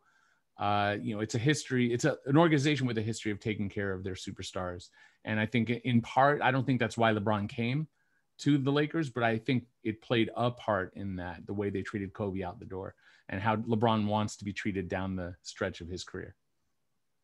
uh, you know, it's a history, it's a, an organization with a history of taking care of their superstars. And I think in part, I don't think that's why LeBron came to the Lakers, but I think it played a part in that the way they treated Kobe out the door and how LeBron wants to be treated down the stretch of his career.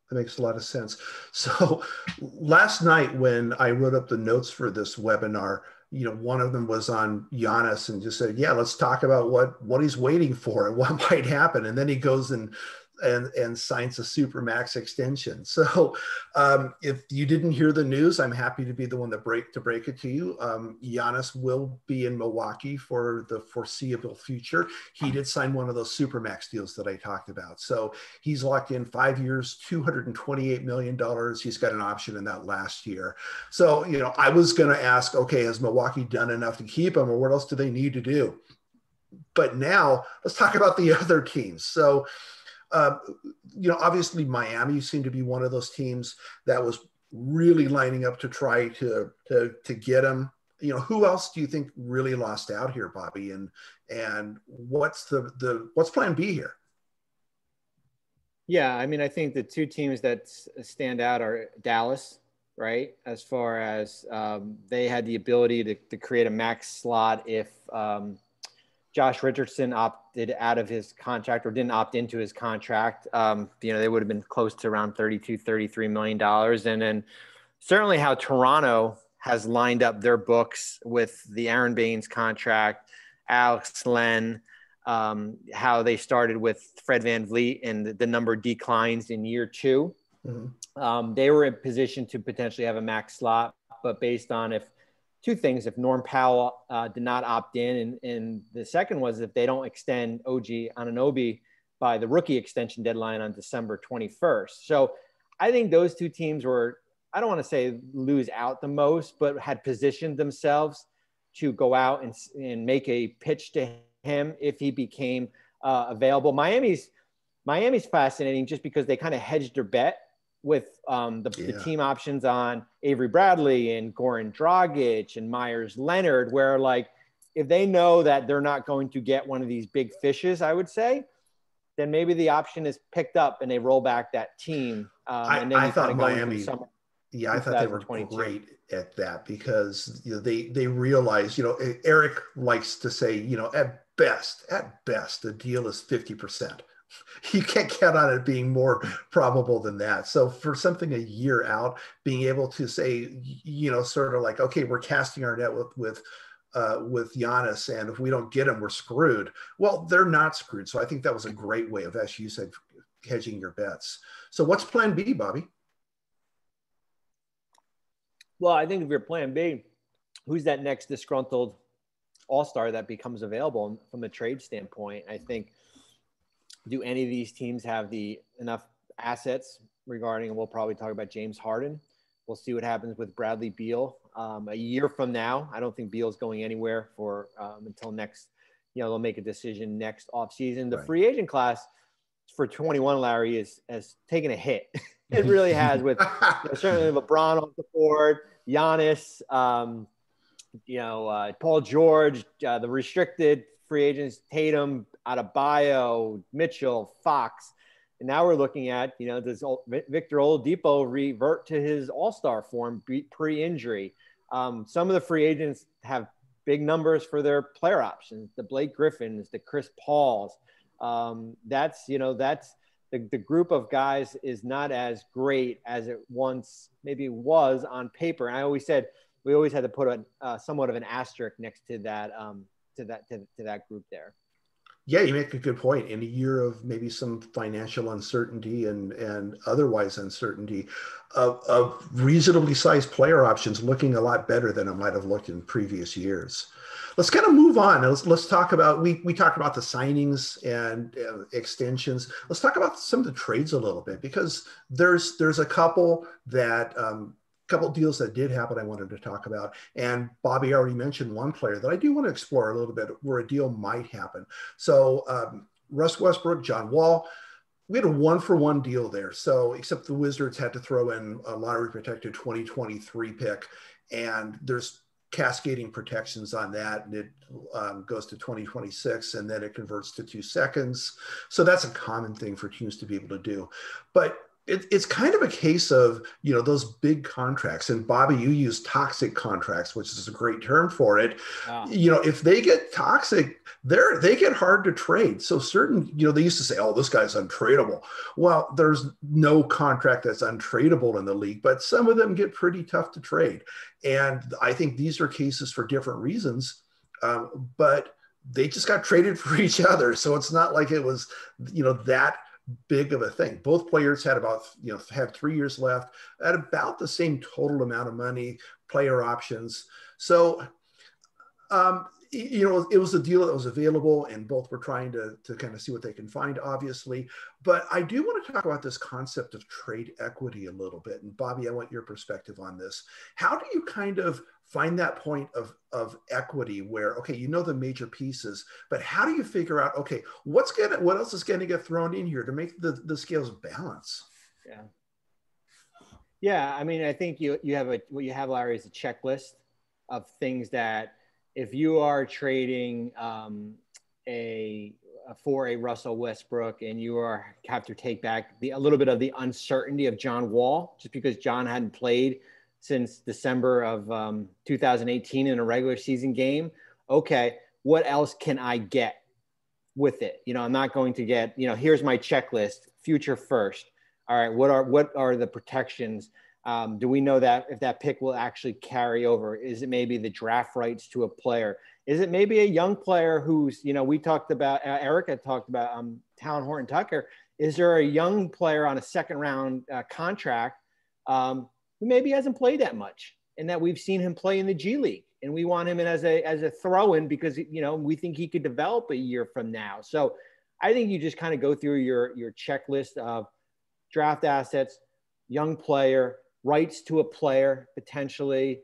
That makes a lot of sense. So <laughs> last night when I wrote up the notes for this webinar, you know, one of them was on Giannis and just said, "Yeah, let's talk about what what he's waiting for and what <laughs> might happen." And then he goes and and and signs a super max extension. So um, if you didn't hear the news, I'm happy to be the one that break to break it to you. Um, Giannis will be in Milwaukee for the foreseeable future. He did sign one of those super max deals that I talked about. So he's locked in five years, 228 million dollars. He's got an option in that last year. So you know, I was going to ask, okay, has Milwaukee done enough to keep him, or what else do they need to do? But now let's talk about the <laughs> other teams. So uh, you know, obviously Miami seemed to be one of those teams that was really lining up to try to to to get him. You know, who else do you think really lost out here, Bobby? And and what's the the what's Plan B here? Yeah, I mean, I think the two teams that stand out are Dallas, right? As far as um, they had the ability to, to create a max slot if um, Josh Richardson opted out of his contract or didn't opt into his contract, um, you know, they would have been close to around 32, 33 million dollars. And then certainly how Toronto has lined up their books with the Aron Baynes contract, Alex Len, um, how they started with Fred VanVleet and the, the number declines in year 2 mm-hmm. um, they were in position to potentially have a max slot, but based on if two things if Norm Powell uh, did not opt in, and, and the second was if they don't extend OG Anunoby by the rookie extension deadline on December 21st. So I think those two teams were, I don't want to say lose out the most, but had positioned themselves to go out and, and make a pitch to him if he became uh, available. Miami's Miami's fascinating just because they kind of hedged their bet with um, the, yeah. the, team options on Avery Bradley and Goran Dragic and Meyers Leonard, where like if they know that they're not going to get one of these big fishes, I would say, then maybe the option is picked up and they roll back that team. Um, and then I, I thought Miami. Yeah, I thought they were great at that because you know they they realize you know Eric likes to say you know at best at best the deal is fifty percent <laughs> you can't count on it being more probable than that. So for something a year out, being able to say, you know, sort of like, okay, we're casting our net with with uh, with Giannis, and if we don't get him, we're screwed. Well, they're not screwed. So I think that was a great way of, as you said, hedging your bets. So what's Plan B, Bobby? Well, I think if you're Plan B, who's that next disgruntled All Star that becomes available from a trade standpoint? I think do any of these teams have the enough assets regarding, and we'll probably talk about James Harden. We'll see what happens with Bradley Beal um, a year from now. I don't think Beal's going anywhere for um, until next. You know, they'll make a decision next offseason. The right. free agent class for 21, Larry, is has taken a hit. <laughs> it <laughs> really has. With you know, certainly LeBron off the board, Giannis, um, you know, uh, Paul George, uh, the restricted free agents, Tatum, Adebayo, Mitchell, Fox. And now we're looking at, you know, does Victor Oladipo revert to his all-star form pre-injury? Um, some of the free agents have big numbers for their player options, the Blake Griffins, the Chris Pauls. Um, that's, you know, that's the, the group of guys is not as great as it once maybe was on paper. And I always said, we always had to put a uh, somewhat of an asterisk next to that, um, to that, to, to that group there. Yeah, you make a good point. In a year of maybe some financial uncertainty and and otherwise uncertainty, of, of reasonably sized player options looking a lot better than it might have looked in previous years. Let's kind of move on. Let's let's talk about we we talked about the signings and uh, extensions. Let's talk about some of the trades a little bit because there's there's a couple that um, couple deals that did happen I wanted to talk about. And Bobby already mentioned one player that I do want to explore a little bit where a deal might happen. So um, Russ Westbrook, John Wall, we had a one for one deal there. So except the Wizards had to throw in a lottery protected 2023 pick. And there's cascading protections on that and it um, goes to 2026 and then it converts to two seconds so that's a common thing for teams to be able to do but it, it's kind of a case of you know those big contracts and bobby you use toxic contracts which is a great term for it. Wow. you know if they get toxic they're they get hard to trade. So certain you know they used to say oh this guy's untradeable. Well there's no contract that's untradeable in the league but some of them get pretty tough to trade. And i think these are cases for different reasons um, but they just got traded <laughs> for each other. So it's not like it was you know that big of a thing. Both players had about, you know, had three years left at about the same total amount of money, player options. So, um, you know, it was a deal that was available, and both were trying to, to kind of see what they can find, obviously. But I do want to talk about this concept of trade equity a little bit. And Bobby, I want your perspective on this. How do you kind of find that point of, of equity where okay you know the major pieces but how do you figure out okay what's gonna what else is to get thrown in here to make the, the scales balance? Yeah. Yeah i mean i think you you have a what you have larry is a checklist of things that if you are trading um, a for a Russell Westbrook and you are have to take back the a little bit of the uncertainty of John Wall just because John hadn't played since December of um, 2018 in a regular season game. Okay, what else can I get with it? You know, I'm not going to get, you know, here's my checklist, future first. All right, what are what are the protections? Um, do we know that if that pick will actually carry over? Is it maybe the draft rights to a player? Is it maybe a young player who's, you know, we talked about, uh, Erica talked about um, Talen Horton Tucker. Is there a young player on a second round uh, contract um, who maybe hasn't played that much and that we've seen him play in the G League and we want him in as a as a throw-in because you know we think he could develop a year from now. So I think you just kind of go through your your checklist of draft assets, young player, rights to a player potentially.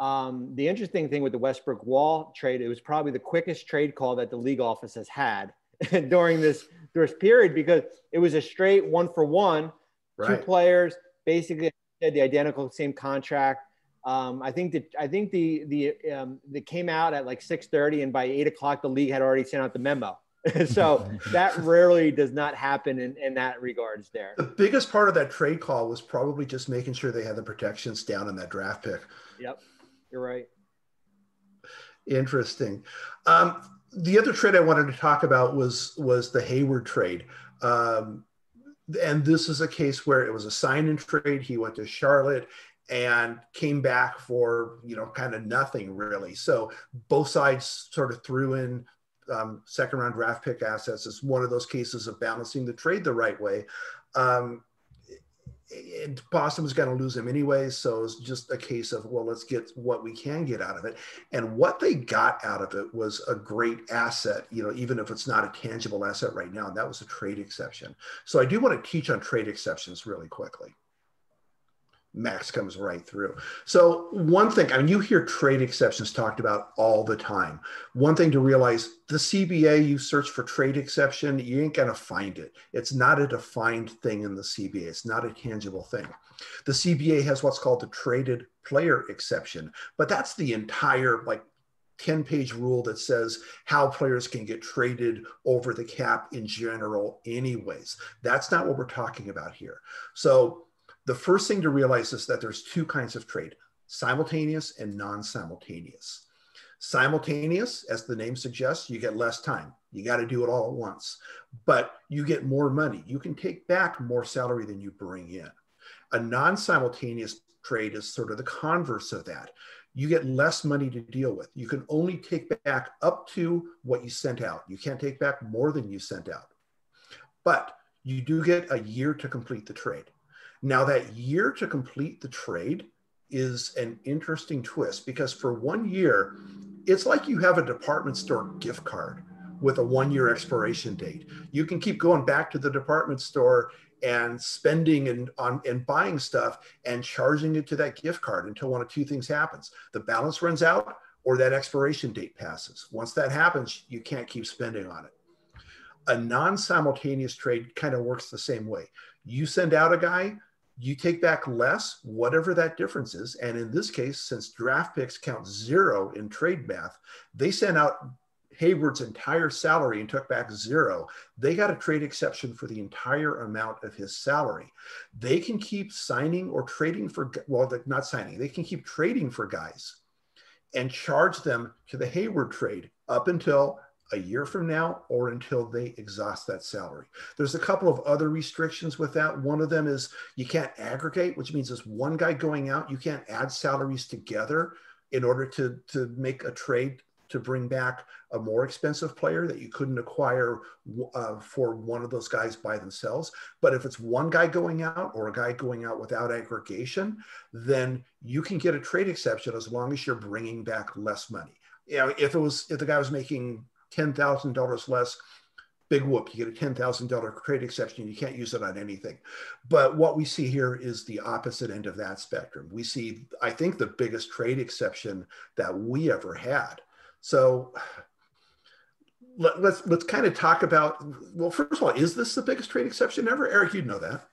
Um, the interesting thing with the Westbrook Wall trade, it was probably the quickest trade call that the league office has had <laughs> during this this period because it was a straight one for one, right. two players, basically the identical same contract. Um, I think that I think the the um, they came out at like 6:30, and by eight o'clock, the league had already sent out the memo. <laughs> so <laughs> that rarely does not happen in, in that regards there. The biggest part of that trade call was probably just making sure they had the protections down in that draft pick. Yep, you're right. Interesting. Um, the other trade I wanted to talk about was was the Hayward trade. Um, and this is a case where it was a sign and trade. He went to Charlotte and came back for you know kind of nothing really. So both sides sort of threw in um, second round draft pick assets as one of those cases of balancing the trade the right way. Um, and Boston was going to lose him anyway. So it's just a case of, well, let's get what we can get out of it. And what they got out of it was a great asset, you know, even if it's not a tangible asset right now. And that was a trade exception. So I do want to teach on trade exceptions really quickly. Max comes right through. So, one thing, I mean, you hear trade exceptions talked about all the time. One thing to realize the CBA, you search for trade exception, you ain't going to find it. It's not a defined thing in the CBA, it's not a tangible thing. The CBA has what's called the traded player exception, but that's the entire, like, 10 page rule that says how players can get traded over the cap in general, anyways. That's not what we're talking about here. So, the first thing to realize is that there's two kinds of trade simultaneous and non simultaneous. As the name suggests, you get less time. You got to do it all at once, but you get more money. You can take back more salary than you bring in. A non simultaneous trade is sort of the converse of that. You get less money to deal with. You can only take back up to what you sent out. You can't take back more than you sent out. But you do get a year to complete the trade. Now, that year to complete the trade is an interesting twist because for one year, it's like you have a department store gift card with a one year expiration date. You can keep going back to the department store and spending and on and buying stuff and charging it to that gift card until one of two things happens. The balance runs out or that expiration date passes. Once that happens, you can't keep spending on it. A non-simultaneous trade kind of works the same way. You send out a guy, you take back less, whatever that difference is. And in this case, since draft picks count zero in trade math, they sent out Hayward's entire salary and took back zero, they got a trade exception for the entire amount of his salary. They can keep signing or trading for, well, not signing, they can keep trading for guys and charge them to the Hayward trade up until a year from now or until they exhaust that salary. There's a couple of other restrictions with that. One of them is you can't aggregate, which means there's one guy going out, you can't add salaries together in order to, to make a trade to bring back a more expensive player that you couldn't acquire uh, for one of those guys by themselves. But if it's one guy going out or a guy going out without aggregation, then you can get a trade exception as long as you're bringing back less money. You know, if it was if the guy was making ten thousand dollars less, big whoop, you get a $10,000 trade exception. You can't use it on anything. But what we see here is the opposite end of that spectrum. We see, I think, the biggest trade exception that we ever had. So let, us let's, let's kind of talk about. Well, first of all, is this the biggest trade exception ever, Eric? You'd know that.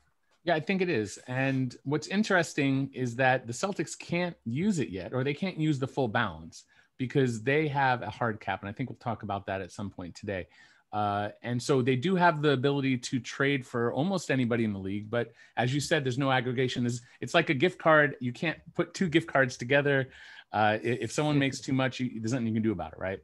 Yeah, I think it is. And what's interesting is that the Celtics can't use it yet, or they can't use the full balance because they have a hard cap. And I think we'll talk about that at some point today. Uh, and so they do have the ability to trade for almost anybody in the league. But as you said, there's no aggregation. It's, it's like a gift card. You can't put two gift cards together. Uh, if someone makes too much, there's nothing you can do about it, right?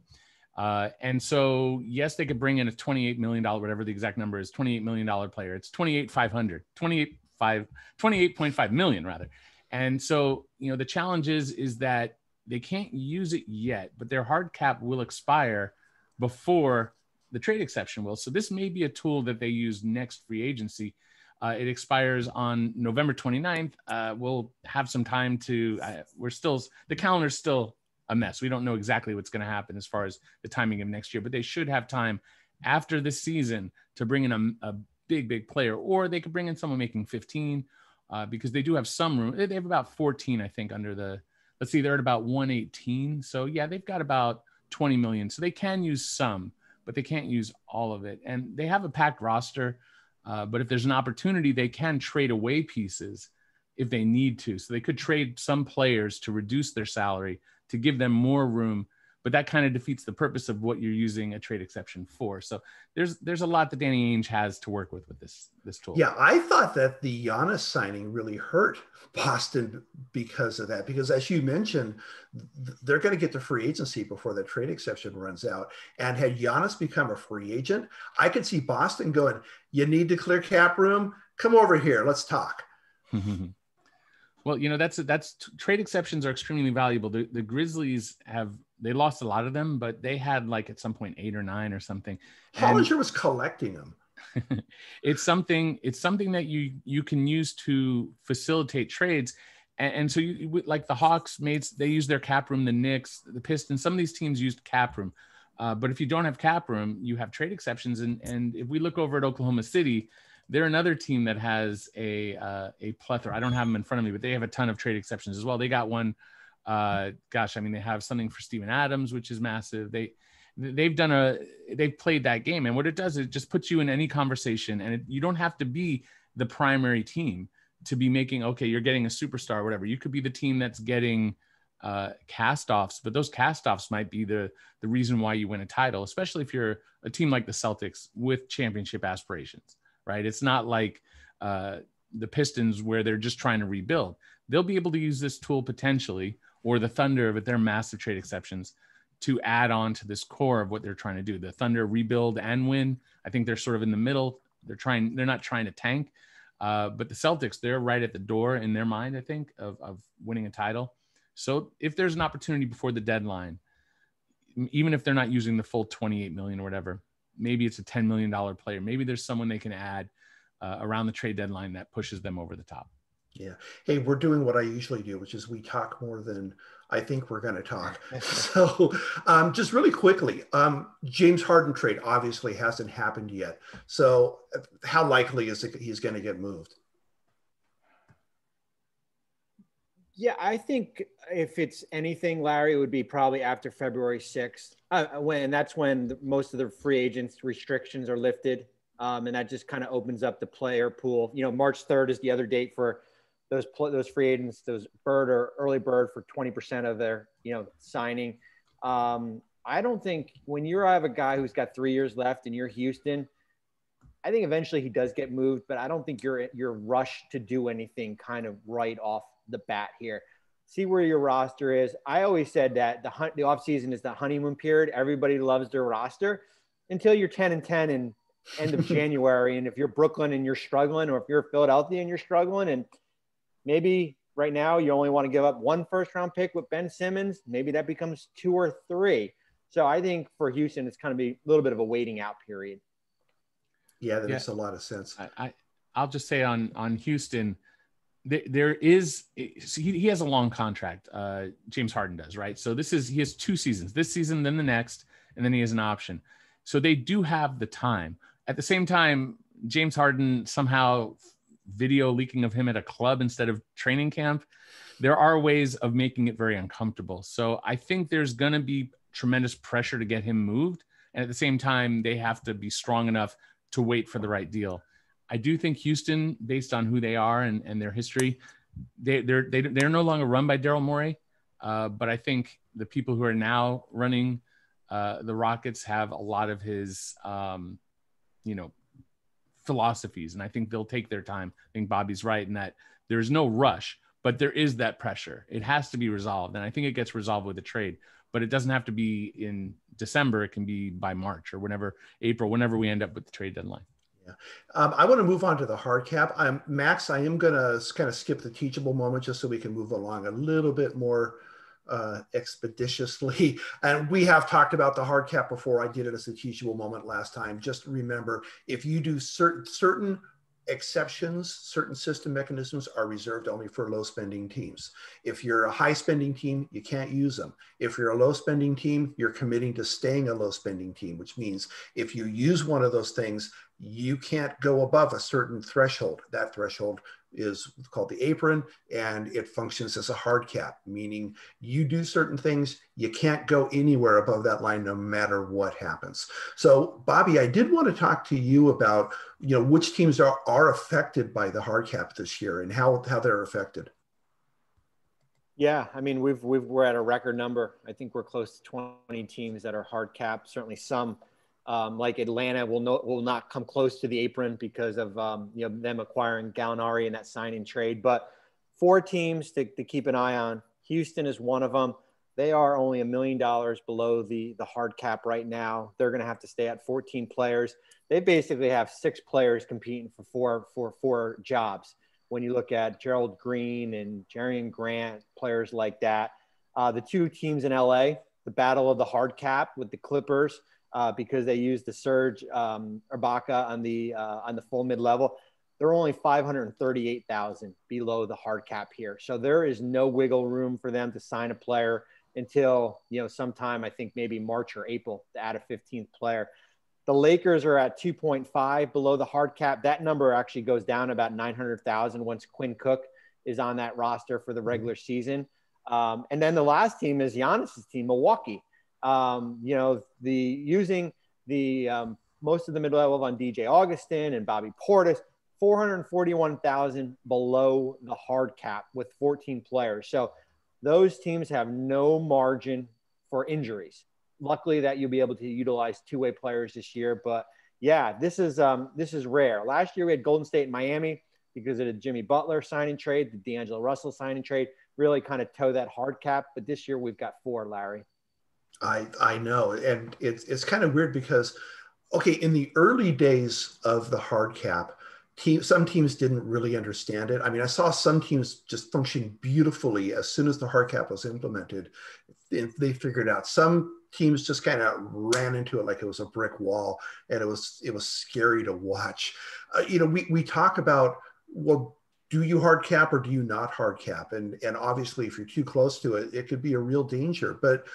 Uh, and so, yes, they could bring in a $28 million, whatever the exact number is, $28 million player. It's 28, 500, 28, 5, 28.5 million rather. And so, you know, the challenge is, is that they can't use it yet, but their hard cap will expire before the trade exception will. So this may be a tool that they use next free agency uh, it expires on November 29th. Uh, we'll have some time to, uh, we're still, the calendar's still a mess. We don't know exactly what's going to happen as far as the timing of next year, but they should have time after the season to bring in a, a big, big player, or they could bring in someone making 15 uh, because they do have some room. They have about 14, I think, under the, let's see, they're at about 118. So yeah, they've got about 20 million. So they can use some, but they can't use all of it. And they have a packed roster. Uh, but if there's an opportunity, they can trade away pieces if they need to. So they could trade some players to reduce their salary to give them more room. But that kind of defeats the purpose of what you're using a trade exception for. So there's there's a lot that Danny Ainge has to work with with this this tool. Yeah, I thought that the Giannis signing really hurt Boston because of that. Because as you mentioned, they're going to get to free agency before the trade exception runs out. And had Giannis become a free agent, I could see Boston going, "You need to clear cap room. Come over here. Let's talk." <laughs> Well, you know that's that's trade exceptions are extremely valuable. The, the Grizzlies have they lost a lot of them, but they had like at some point eight or nine or something. Hollinger and was collecting them. <laughs> it's something it's something that you you can use to facilitate trades. And, and so you like the Hawks made they use their cap room, the Knicks, the Pistons. Some of these teams used cap room. Uh, but if you don't have cap room, you have trade exceptions. And and if we look over at Oklahoma City, they're another team that has a uh, a plethora. I don't have them in front of me, but they have a ton of trade exceptions as well. They got one. Uh, gosh, I mean, they have something for Steven Adams, which is massive. They they've done a they've played that game, and what it does is it just puts you in any conversation, and it, you don't have to be the primary team to be making. Okay, you're getting a superstar, whatever. You could be the team that's getting uh, cast offs, but those cast offs might be the the reason why you win a title, especially if you're a team like the Celtics with championship aspirations right? It's not like uh, the Pistons where they're just trying to rebuild. They'll be able to use this tool potentially, or the Thunder with their massive trade exceptions to add on to this core of what they're trying to do. The Thunder rebuild and win. I think they're sort of in the middle. They're trying. They're not trying to tank. Uh, but the Celtics, they're right at the door in their mind, I think, of, of winning a title. So if there's an opportunity before the deadline, even if they're not using the full 28 million or whatever, maybe it's a $10 million player. Maybe there's someone they can add uh, around the trade deadline that pushes them over the top. Yeah. Hey, we're doing what I usually do, which is we talk more than I think we're going to talk. <laughs> <laughs> so, um, just really quickly, um, James Harden trade obviously hasn't happened yet. So, how likely is it he's going to get moved? Yeah, I think if it's anything, Larry, it would be probably after February 6th, uh, when that's when the, most of the free agents restrictions are lifted. Um, and that just kind of opens up the player pool. You know, March 3rd is the other date for those those free agents, those bird or early bird for 20% of their, you know, signing. Um, I don't think when you have a guy who's got three years left and you're Houston, I think eventually he does get moved, but I don't think you're you're rushed to do anything kind of right off the bat here. See where your roster is. I always said that the hunt the offseason is the honeymoon period. Everybody loves their roster until you're 10 and 10 and end of <laughs> January. And if you're Brooklyn and you're struggling, or if you're Philadelphia and you're struggling, and maybe right now you only want to give up one first round pick with Ben Simmons, maybe that becomes two or three. So I think for Houston, it's kind of be a little bit of a waiting out period. Yeah, that yeah. makes a lot of sense. I, I will just say on on Houston, there, there is he, he has a long contract. Uh, James Harden does right. So this is he has two seasons. This season, then the next, and then he has an option. So they do have the time. At the same time, James Harden somehow video leaking of him at a club instead of training camp. There are ways of making it very uncomfortable. So I think there's going to be tremendous pressure to get him moved. And at the same time, they have to be strong enough to wait for the right deal. I do think Houston, based on who they are and, and their history, they, they're, they, they're no longer run by Daryl Morey. Uh, but I think the people who are now running uh, the Rockets have a lot of his, um, you know, philosophies, and I think they'll take their time. I think Bobby's right in that there's no rush, but there is that pressure. It has to be resolved, and I think it gets resolved with a trade. But it doesn't have to be in December. It can be by March or whenever April, whenever we end up with the trade deadline. Yeah. Um, I want to move on to the hard cap. I'm Max. I am going to kind of skip the teachable moment just so we can move along a little bit more uh, expeditiously. <laughs> And we have talked about the hard cap before. I did it as a teachable moment last time. Just remember, if you do certain certain exceptions, certain system mechanisms are reserved only for low spending teams. If you're a high spending team, you can't use them. If you're a low spending team, you're committing to staying a low spending team, which means if you use one of those things, you can't go above a certain threshold. That threshold is called the apron and it functions as a hard cap, meaning you do certain things, you can't go anywhere above that line no matter what happens. So, Bobby, I did want to talk to you about, you know, which teams are, are affected by the hard cap this year and how, how they're affected. Yeah, I mean, we've, we've, we're at a record number. I think we're close to 20 teams that are hard cap, certainly some um, like Atlanta will not will not come close to the apron because of um, you know them acquiring Gallinari and that signing trade. But four teams to, to keep an eye on. Houston is one of them. They are only a million dollars below the the hard cap right now. They're going to have to stay at 14 players. They basically have six players competing for four for four jobs. When you look at Gerald Green and Jerian Grant, players like that, uh, the two teams in LA, the battle of the hard cap with the Clippers uh, because they used the Serge um, Ibaka on the uh, on the full mid level. They're only 538,000 below the hard cap here, so there is no wiggle room for them to sign a player until you know sometime I think maybe March or April to add a 15th player. The Lakers are at 2.5 below the hard cap. That number actually goes down about 900,000 once Quinn Cook is on that roster for the mm-hmm. regular season. Um, and then the last team is Giannis's team, Milwaukee um, you know, the using the um, most of the mid level on DJ Augustin and Bobby Portis, 441,000 below the hard cap with 14 players. So those teams have no margin for injuries. Luckily, that you'll be able to utilize two-way players this year. But yeah, this is um, this is rare. Last year we had Golden State and Miami because of the Jimmy Butler signing trade, the D'Angelo Russell signing trade, really kind of toe that hard cap. But this year we've got four, Larry. I I know, and it's it's kind of weird because, okay, in the early days of the hard cap, team some teams didn't really understand it. I mean, I saw some teams just function beautifully as soon as the hard cap was implemented. They figured out some teams just kind of ran into it like it was a brick wall, and it was it was scary to watch. Uh, you know, we we talk about well do you hard cap or do you not hard cap? And and obviously, if you're too close to it, it could be a real danger. But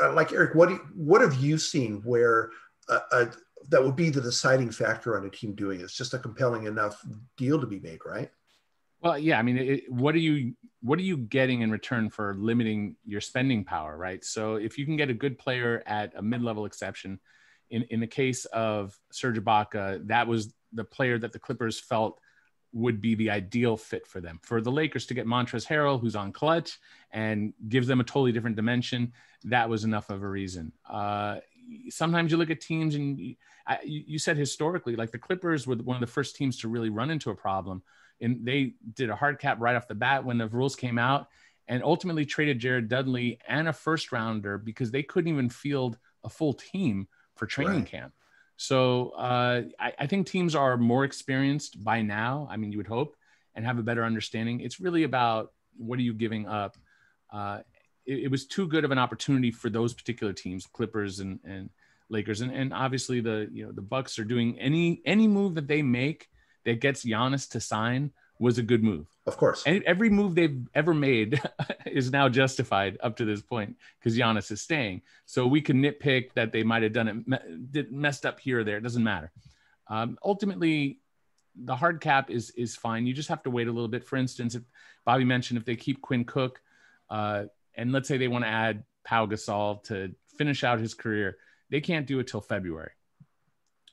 uh, like Eric, what you, what have you seen where a, a, that would be the deciding factor on a team doing it? It's just a compelling enough deal to be made, right? Well, yeah. I mean, it, what are you what are you getting in return for limiting your spending power, right? So if you can get a good player at a mid level exception, in in the case of Serge Ibaka, that was the player that the Clippers felt would be the ideal fit for them. For the Lakers to get Montrezl Harrell, who's on Klutch and gives them a totally different dimension, that was enough of a reason. Uh, sometimes you look at teams and you, you, said historically, like the Clippers were one of the first teams to really run into a problem. And they did a hard cap right off the bat when the rules came out and ultimately traded Jared Dudley and a first rounder because they couldn't even field a full team for training right. camp. So uh, I, I, think teams are more experienced by now. I mean, you would hope, and have a better understanding. It's really about what are you giving up. Uh, it, it, was too good of an opportunity for those particular teams, Clippers and, and Lakers, and, and obviously the you know the Bucks are doing any any move that they make that gets Giannis to sign was a good move. Of course. And every move they've ever made <laughs> is now justified up to this point because Giannis is staying. So we can nitpick that they might have done it, did, messed up here or there. It doesn't matter. Um, ultimately, the hard cap is is fine. You just have to wait a little bit. For instance, if Bobby mentioned if they keep Quinn Cook, uh, and let's say they want to add Pau Gasol to finish out his career, they can't do it till February.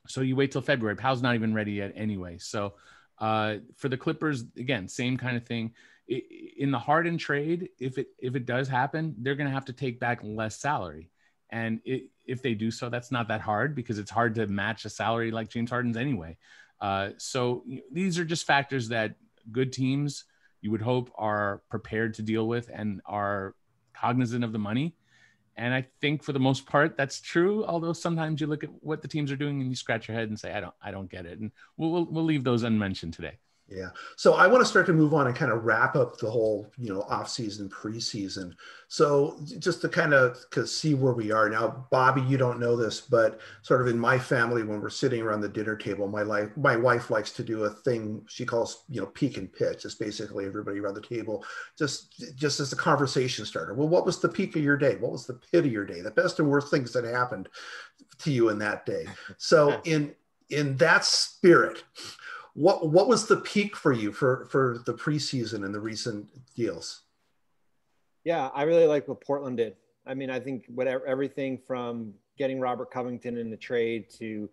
So you wait till February. Pau's not even ready yet anyway. So uh, for the Clippers, again, same kind of thing. In the Harden trade, if it if it does happen, they're going to have to take back less salary, and it, if they do so, that's not that hard because it's hard to match a salary like James Harden's anyway. Uh, so these are just factors that good teams you would hope are prepared to deal with and are cognizant of the money. And I think for the most part, that's true. Although sometimes you look at what the teams are doing and you scratch your head and say, I don't, I don't get it. And we'll, we'll, we'll leave those unmentioned today. Yeah. So I want to start to move on and kind of wrap up the whole, you know, off season, preseason. So just to kind of see where we are now, Bobby, you don't know this, but sort of in my family, when we're sitting around the dinner table, my life, my wife likes to do a thing she calls, you know, peak and pitch. It's basically everybody around the table, just just as a conversation starter. Well, what was the peak of your day? What was the pit of your day? The best and worst things that happened to you in that day. So <laughs> in in that spirit what what was the peak for you for for the preseason and the recent deals? Yeah, I really like what Portland did. I mean, I think whatever everything from getting Robert Covington in the trade to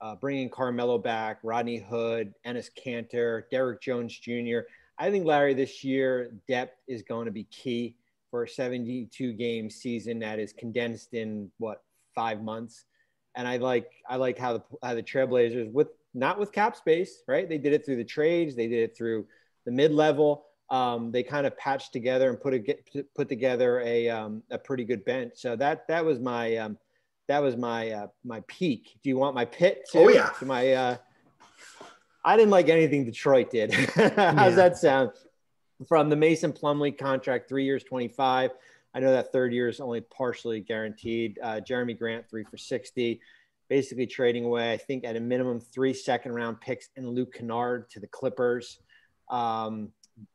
uh, bringing Carmelo back, Rodney Hood, Enes Kanter, Derrick Jones Jr. I think Larry this year depth is going to be key for a 72 game season that is condensed in what five months. And I like I like how the how the Trailblazers with not with cap space, right? They did it through the trades, they did it through the mid level. Um, they kind of patched together and put a, put together a, um, a pretty good bench. So that that was my um, that was my uh, my peak. Do you want my pit? Too? Oh yeah. My uh, I didn't like anything Detroit did. <laughs> How's yeah. that sound? From the Mason Plumlee contract, three years, twenty five. I know that third year is only partially guaranteed. Uh, Jerami Grant, three for sixty basically trading away, I think, at a minimum three second round picks and Luke Kennard to the Clippers. Um,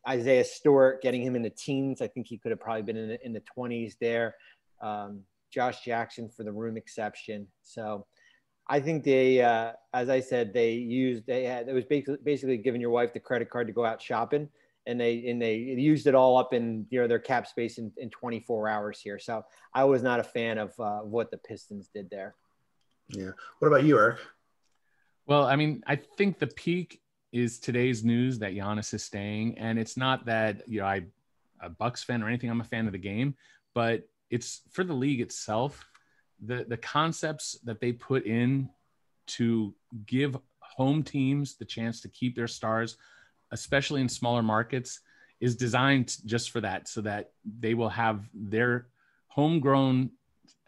Isaiah Stewart, getting him in the teens. I think he could have probably been in the, in the 20s there. Um, Josh Jackson for the room exception. So I think they, uh, as I said, they used, they had, it was basically, basically giving your wife the credit card to go out shopping. And they, and they used it all up in, you know, their cap space in, in 24 hours here. So I was not a fan of uh, what the Pistons did there. Yeah. What about you, Eric? Well, I mean, I think the peak is today's news that Giannis is staying, and it's not that you know I a Bucks fan or anything. I'm a fan of the game, but it's for the league itself. The the concepts that they put in to give home teams the chance to keep their stars, especially in smaller markets, is designed just for that, so that they will have their homegrown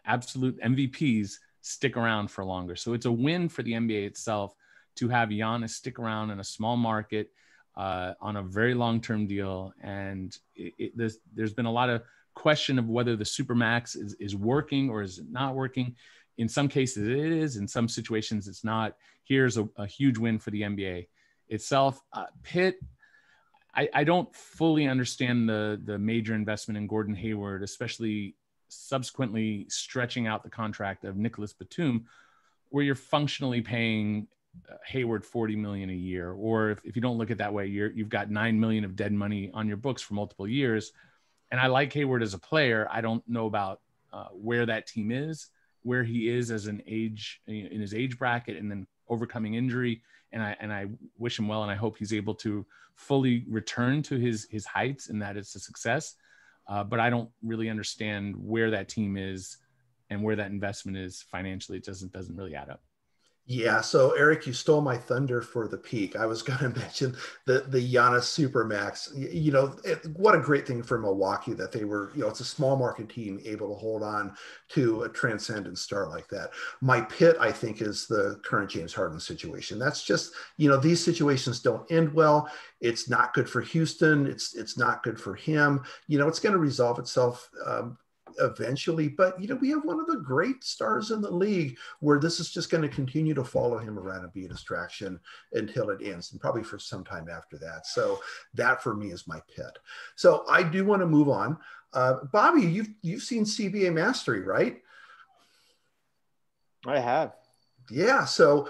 absolute MVPs stick around for longer. So it's a win for the NBA itself to have Giannis stick around in a small market uh, on a very long term deal. And it, it, there's, there's been a lot of question of whether the supermax is, is working or is it not working. In some cases, it is. In some situations, it's not. Here's a, a huge win for the NBA itself. Uh, pit, I, I, don't fully understand the the major investment in Gordon Hayward, especially subsequently stretching out the contract of Nicholas Batum, where you're functionally paying uh, Hayward 40 million a year. Or if, if you don't look at that way, you're, you've got 9 million of dead money on your books for multiple years. And I like Hayward as a player. I don't know about uh, where that team is, where he is as an age in his age bracket, and then overcoming injury, and I and I wish him well, and I hope he's able to fully return to his his heights, and that it's a success. Uh, but I don't really understand where that team is and where that investment is financially. It doesn't doesn't really add up. Yeah, so Eric, you stole my thunder for the peak. I was <laughs> going to mention the the Giannis Supermax. You know, it, what a great thing for Milwaukee that they were. You know, it's a small market team able to hold on to a transcendent star like that. My pit, I think, is the current James Harden situation. That's just you know these situations don't end well. It's not good for Houston. It's it's not good for him. You know, it's going to resolve itself. Um, eventually. But you know, we have one of the great stars in the league where this is just going to continue to follow him around and be a distraction until it ends, and probably for some time after that. So that for me is my pit. So I do want to move on. Uh, Bobby, you've you've seen CBA Mastery, right? I have. Yeah. So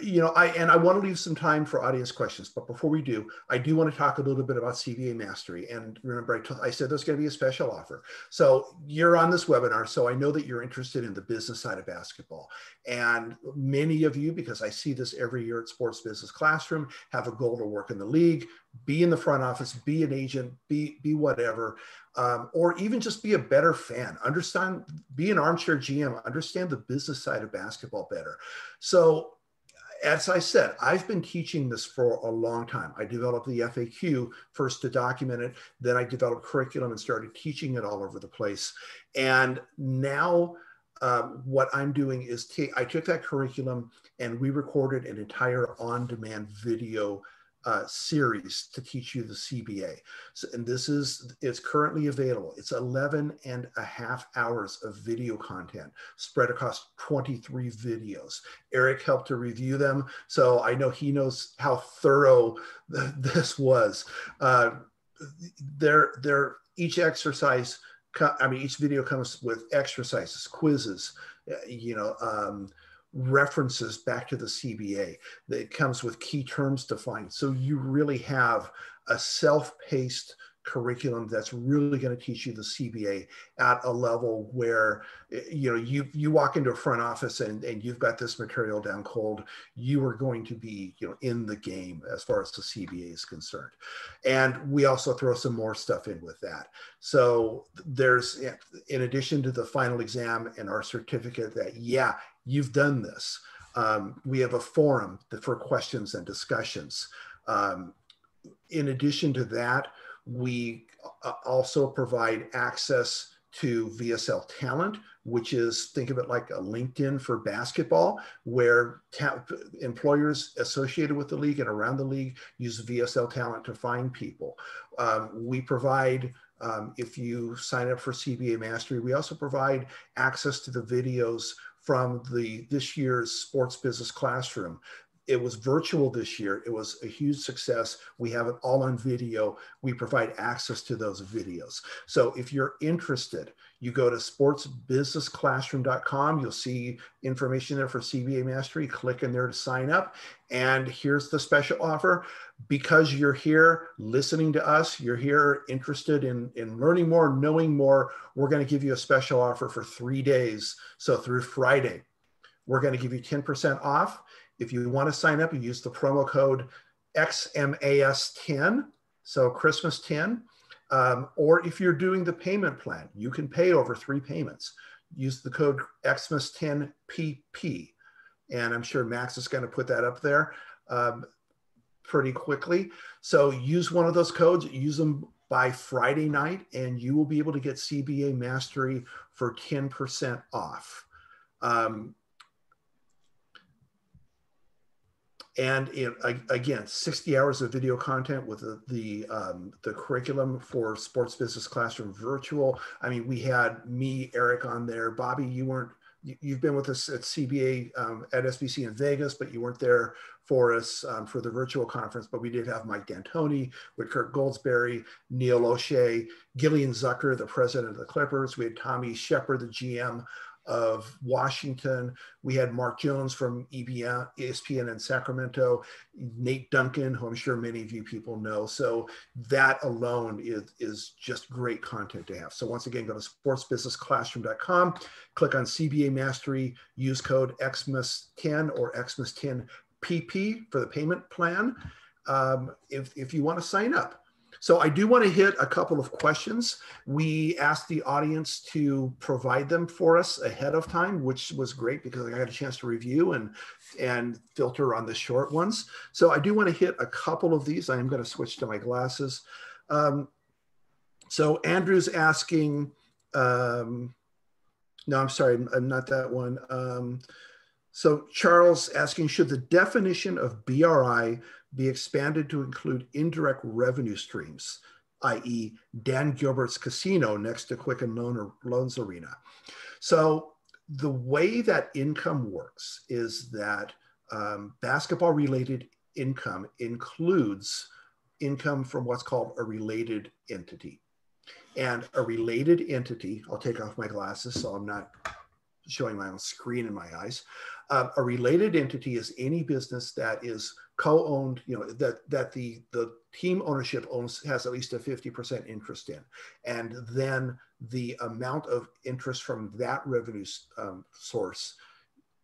you know, I and I want to leave some time for audience questions, but before we do, I do want to talk a little bit about CBA Mastery. And remember, I, I said there's going to be a special offer. So you're on this webinar, so I know that you're interested in the business side of basketball. And many of you, because I see this every year at Sports Business Classroom, have a goal to work in the league, be in the front office, be an agent, be be whatever. Um, or even just be a better fan. Understand, be an armchair GM, understand the business side of basketball better. So as I said, I've been teaching this for a long time. I developed the FAQ first to document it, then I developed curriculum and started teaching it all over the place. And now, uh, what I'm doing is take, I took that curriculum and we recorded an entire on demand video uh, series to teach you the CBA. So, and this is, it's currently available. It's 11 and a half hours of video content spread across 23 videos. Eric helped to review them. So I know he knows how thorough this was. Uh, they're, they're, each exercise, I mean, each video comes with exercises, quizzes, uh, you know, um, references back to the CBA. It comes with key terms defined. So you really have a self-paced curriculum that's really going to teach you the CBA at a level where you know you you walk into a front office and, and you've got this material down cold you are going to be you know in the game as far as the CBA is concerned and we also throw some more stuff in with that so there's in addition to the final exam and our certificate that yeah you've done this. Um, we have a forum for questions and discussions. Um, in addition to that, we uh, also provide access to VSL Talent, which is think of it like a LinkedIn for basketball, where employers associated with the league and around the league use VSL Talent to find people. Um, we provide um, if you sign up for CBA Mastery, we also provide access to the videos from the this year's sports business classroom. It was virtual this year. It was a huge success. We have it all on video. We provide access to those videos. So if you're interested, you go to sportsbusinessclassroom.com. You'll see information there for CBA Mastery. Click in there to sign up. And here's the special offer. Because you're here listening to us, you're here interested in, in learning more, knowing more, we're going to give you a special offer for three days. So through Friday, we're going to give you 10% off. If you want to sign up, you use the promo code XMAS10, so Christmas 10. Um, or if you're doing the payment plan, you can pay over three payments. Use the code XMAS10PP. And I'm sure Max is going to put that up there um, pretty quickly. So use one of those codes, use them by Friday night, and you will be able to get CBA Mastery for 10% off. Um, and in, again 60 hours of video content with the the, um, the curriculum for sports business classroom virtual. I mean we had me eric on there. Bobby you weren't you've been with us at cba um, at sbc in vegas but you weren't there for us um, for the virtual conference. But we did have mike d'antoni with kirk goldsberry neil olshey gillian zucker the president of the clippers. We had tommy Sheppard, the gm of Washington. We had Mark Jones from EBN, ESPN in Sacramento, Nate Duncan, who I'm sure many of you people know. So that alone is, is just great content to have. So once again, go to sportsbusinessclassroom.com, click on CBA Mastery, use code XMAS10 or XMAS10 PP for the payment plan um, if, if you want to sign up. So I do want to hit a couple of questions. We asked the audience to provide them for us ahead of time, which was great because I got a chance to review and and filter on the short ones. So I do want to hit a couple of these. I am going to switch to my glasses. Um, so Andrew's asking, um, no, I'm sorry, I'm not that one. Um, so Charles asking, should the definition of BRI be expanded to include indirect revenue streams, i.e. Dan Gilbert's casino next to Quicken Loan Loans Arena. So the way that income works is that um, basketball related income includes income from what's called a related entity. And a related entity, I'll take off my glasses so I'm not showing my own screen in my eyes. Uh, a related entity is any business that is co-owned, you know, that that the the team ownership owns has at least a 50% interest in. And then the amount of interest from that revenue um, source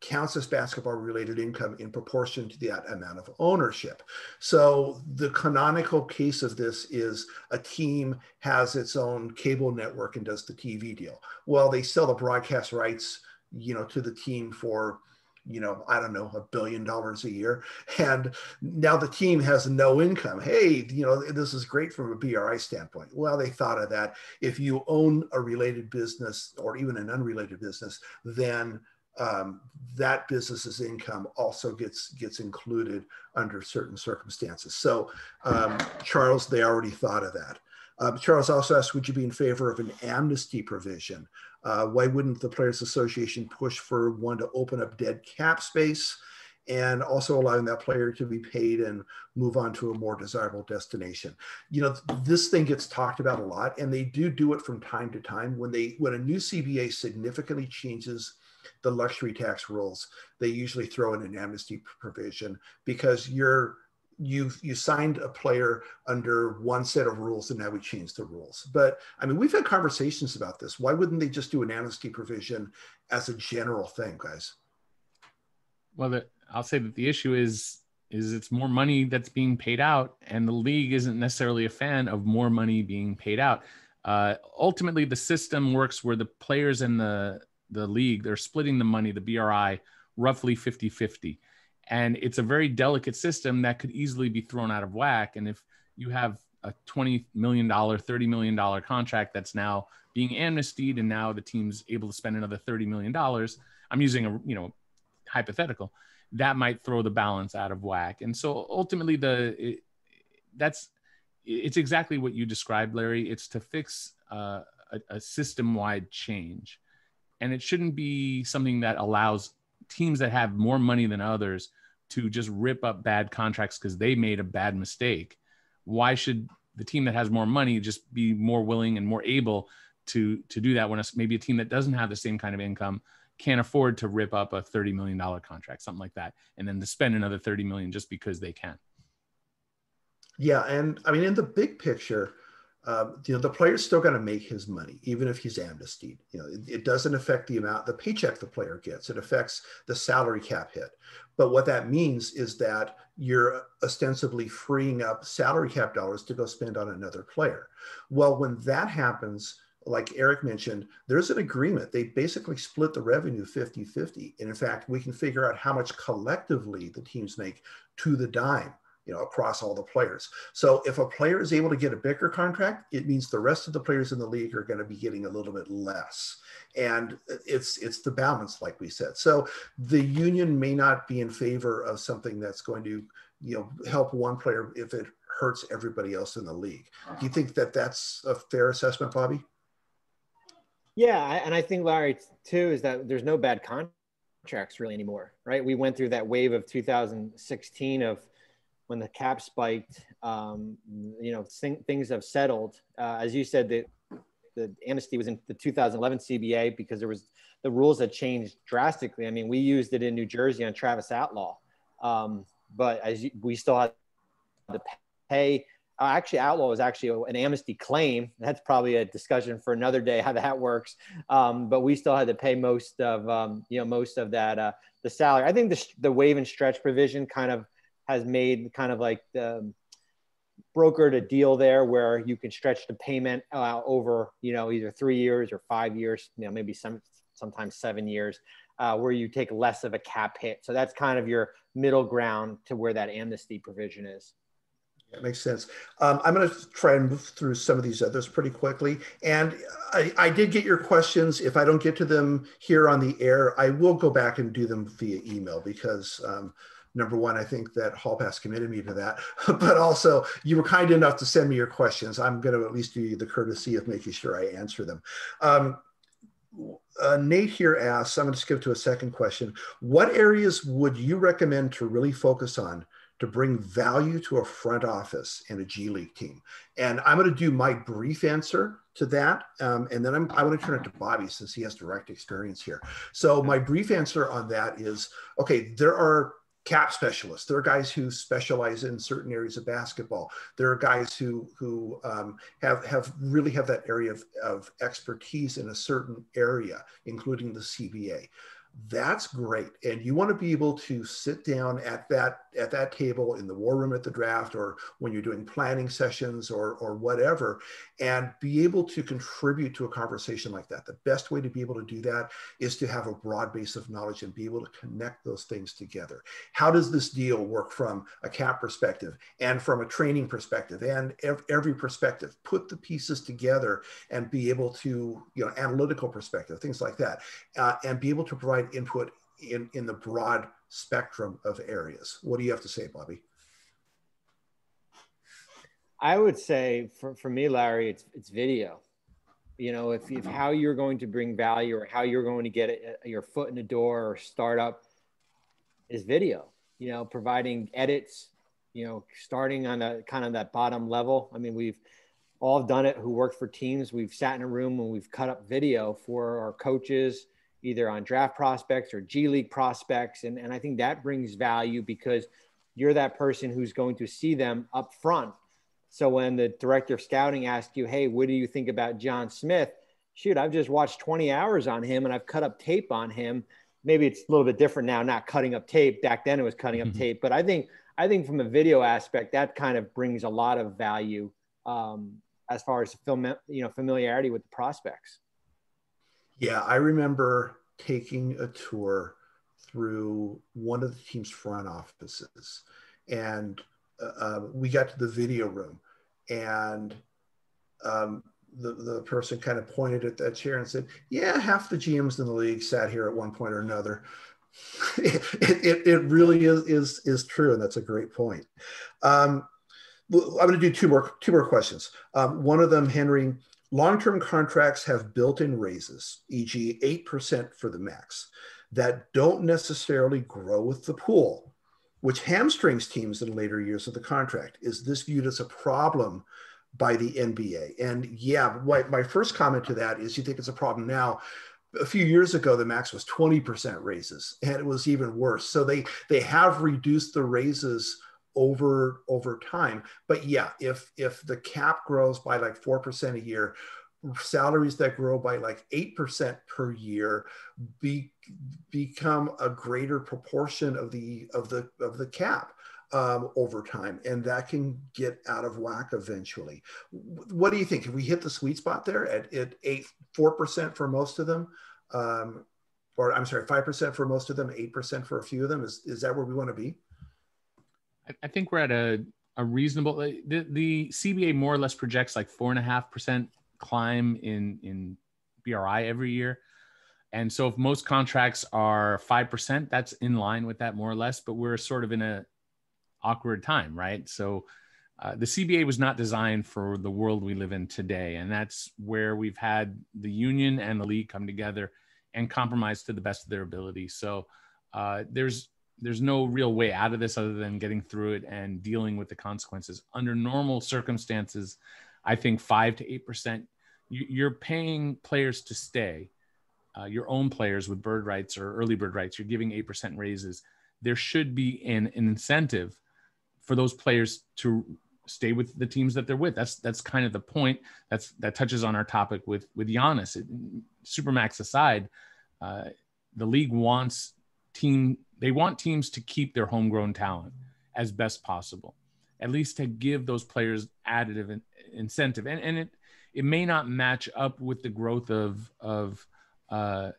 counts as basketball related income in proportion to that amount of ownership. So the canonical case of this is a team has its own cable network and does the TV deal. Well, they sell the broadcast rights, you know, to the team for you know, I don't know, a billion dollars a year. And now the team has no income. Hey, you know, this is great from a BRI standpoint. Well, they thought of that. If you own a related business or even an unrelated business, then um, that business's income also gets gets included under certain circumstances. So, um, Charles, they already thought of that. Um, Charles also asked, would you be in favor of an amnesty provision? Uh, why wouldn't the Players Association push for one to open up dead cap space and also allowing that player to be paid and move on to a more desirable destination? You know, this thing gets talked about a lot, and they do do it from time to time when they when a new CBA significantly changes the luxury tax rules. They usually throw in an amnesty provision because you're you you signed a player under one set of rules and now we change the rules. But i mean we've had conversations about this. Why wouldn't they just do an amnesty provision as a general thing guys? Well the, i'll say that the issue is is it's more money that's being paid out and the league isn't necessarily a fan of more money being paid out. Uh, ultimately the system works where the players in the the league they're splitting the money the bri roughly 50 50 and it's a very delicate system that could easily be thrown out of whack. And if you have a 20 million dollar 30 million dollar contract that's now being amnestied and now the team's able to spend another 30 million dollars i'm using a you know hypothetical that might throw the balance out of whack. And so ultimately the it, that's it's exactly what you described larry. It's to fix uh, a, a system wide change. And it shouldn't be something that allows teams that have more money than others to just rip up bad contracts because they made a bad mistake. Why should the team that has more money just be more willing and more able to to do that when it's maybe a team that doesn't have the same kind of income can't afford to rip up a $30 million contract, something like that, and then to spend another 30 million just because they can. Yeah, and I mean in the big picture, um, you know, the player's still going to make his money, even if he's amnestied. You know, it, it, doesn't affect the amount, the paycheck the player gets. It affects the salary cap hit. But what that means is that you're ostensibly freeing up salary cap dollars to go spend on another player. Well, when that happens, like Eric mentioned, there's an agreement. They basically split the revenue 50 50. And in fact, we can figure out how much collectively the teams make to the dime you know, across all the players. So if a player is able to get a bigger contract, it means the rest of the players in the league are going to be getting a little bit less. And it's it's the balance, like we said. So the union may not be in favor of something that's going to, you know, help one player if it hurts everybody else in the league. Do you think that that's a fair assessment, Bobby? Yeah, and I think Larry too is that there's no bad contracts really anymore, right? We went through that wave of 2016 of when the cap spiked, um, you know, things have settled. Uh, as you said, the, the amnesty was in the 2011 CBA because there was the rules had changed drastically. I mean, we used it in New Jersey on Travis Outlaw, um, but as you, we still had to pay. Uh, actually, Outlaw was actually an amnesty claim. That's probably a discussion for another day how that works. Um, but we still had to pay most of um, you know most of that uh, the salary. I think the the waive and stretch provision kind of has made kind of like the brokered a deal there where you can stretch the payment uh, over you know either three years or five years you know maybe some sometimes seven years uh, where you take less of a cap hit so that's kind of your middle ground to where that amnesty provision is that makes sense. Um, I'm going to try and move through some of these others pretty quickly. And I, I, did get your questions. If I don't get to them here on the air, I will go back and do them via email because um, number one, I think that Hall Pass committed me to that, <laughs> but also you were kind enough to send me your questions. I'm going to at least do you the courtesy of making sure I answer them. Um, uh, Nate here asks, I'm going to skip to a second question. What areas would you recommend to really focus on to bring value to a front office and a G League team? And I'm going to do my brief answer to that. Um, and then I'm, I want to turn it to Bobby since he has direct experience here. So my brief answer on that is, okay, there are cap specialists. There are guys who specialize in certain areas of basketball. There are guys who who um, have have really have that area of, of expertise in a certain area, including the CBA that's great and you want to be able to sit down at that at that table in the war room at the draft or when you're doing planning sessions or or whatever and be able to contribute to a conversation like that. The best way to be able to do that is to have a broad base of knowledge and be able to connect those things together. How does this deal work from a cap perspective and from a training perspective and every perspective? Put the pieces together and be able to you know analytical perspective things like that uh, and be able to provide provide input in, in the broad spectrum of areas. What do you have to say, Bobby? I would say for, for me, Larry, it's, it's video. You know, if, if how you're going to bring value or how you're going to get a, uh, your foot in the door or startup is video, you know, providing edits, you know, starting on a kind of that bottom level. I mean, we've all done it who worked for teams. We've sat in a room and we've cut up video for our coaches, either on draft prospects or G League prospects. And, and I think that brings value because you're that person who's going to see them up front. So when the director of scouting asks you, hey, what do you think about John Smith? Shoot, I've just watched 20 hours on him and I've cut up tape on him. Maybe it's a little bit different now, not cutting up tape. Back then it was cutting up mm-hmm. tape. But I think I think from a video aspect, that kind of brings a lot of value um, as far as film, you know, familiarity with the prospects. Yeah, I remember taking a tour through one of the team's front offices, and uh, um, we got to the video room, and um, the, the person kind of pointed at that chair and said, Yeah, half the GMs in the league sat here at one point or another. <laughs> it, it, it, really is, is, is true. And that's a great point. Um, I'm going to do two more, two more questions. Um, one of them, Henry, Long-term contracts have built-in raises, e.g. 8% for the max, that don't necessarily grow with the pool, which hamstrings teams in later years of the contract. Is this viewed as a problem by the NBA? And yeah, my, my first comment to that is you think it's a problem now a few years ago the max was 20% raises and it was even worse so they they have reduced the raises over over time. But yeah if if the cap grows by like 4% a year salaries that grow by like 8% per year be, become a greater proportion of the of the of the cap um, over time. And that can get out of whack eventually. What do you think? If we hit the sweet spot there at, at 8 4% for most of them? Um, or i'm sorry 5% for most of them 8% for a few of them? Is, is that where we want to be I think we're at a, a reasonable. The, the CBA more or less projects like four and a half percent climb in in BRI every year, and so if most contracts are five percent, that's in line with that more or less. But we're sort of in a awkward time, right? So. Uh, the CBA was not designed for the world we live in today, and that's where we've had the union and the league come together and compromise to the best of their ability. So uh, there's there's no real way out of this other than getting through it and dealing with the consequences. Under normal circumstances, I think five to eight percent you're paying players to stay, uh, your own players with bird rights or early bird rights. You're giving eight percent raises. There should be an, an incentive for those players to stay with the teams that they're with. That's that's kind of the point. That's that touches on our topic with with Giannis. It, Supermax aside, uh, the league wants team they want teams to keep their homegrown talent as best possible, at least to give those players additive in, incentive. And and it it may not match up with the growth of of uh,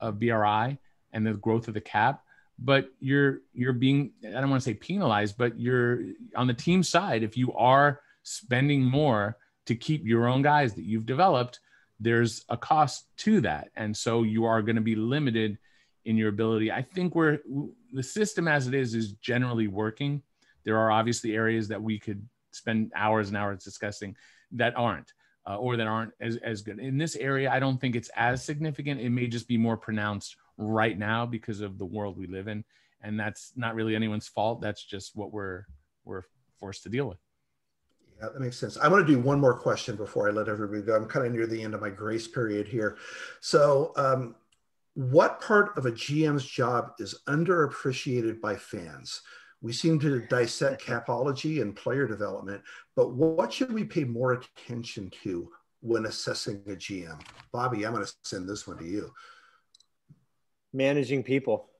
of BRI and the growth of the cap, but you're you're being I don't want to say penalized, but you're on the team side if you are spending more to keep your own guys that you've developed, there's a cost to that, and so you are going to be limited in your ability. I think we're the system as it is is generally working. There are obviously areas that we could spend hours and hours discussing that aren't. Uh, or that aren't as, as good. In this area, I don't think it's as significant. It may just be more pronounced right now because of the world we live in and that's not really anyone's fault that's just what we're we're forced to deal with yeah that makes sense i want to do one more question before i let everybody go i'm kind of near the end of my grace period here so um, what part of a gm's job is underappreciated by fans we seem to dissect <laughs> capology and player development but what should we pay more attention to when assessing a gm bobby i'm going to send this one to you managing people.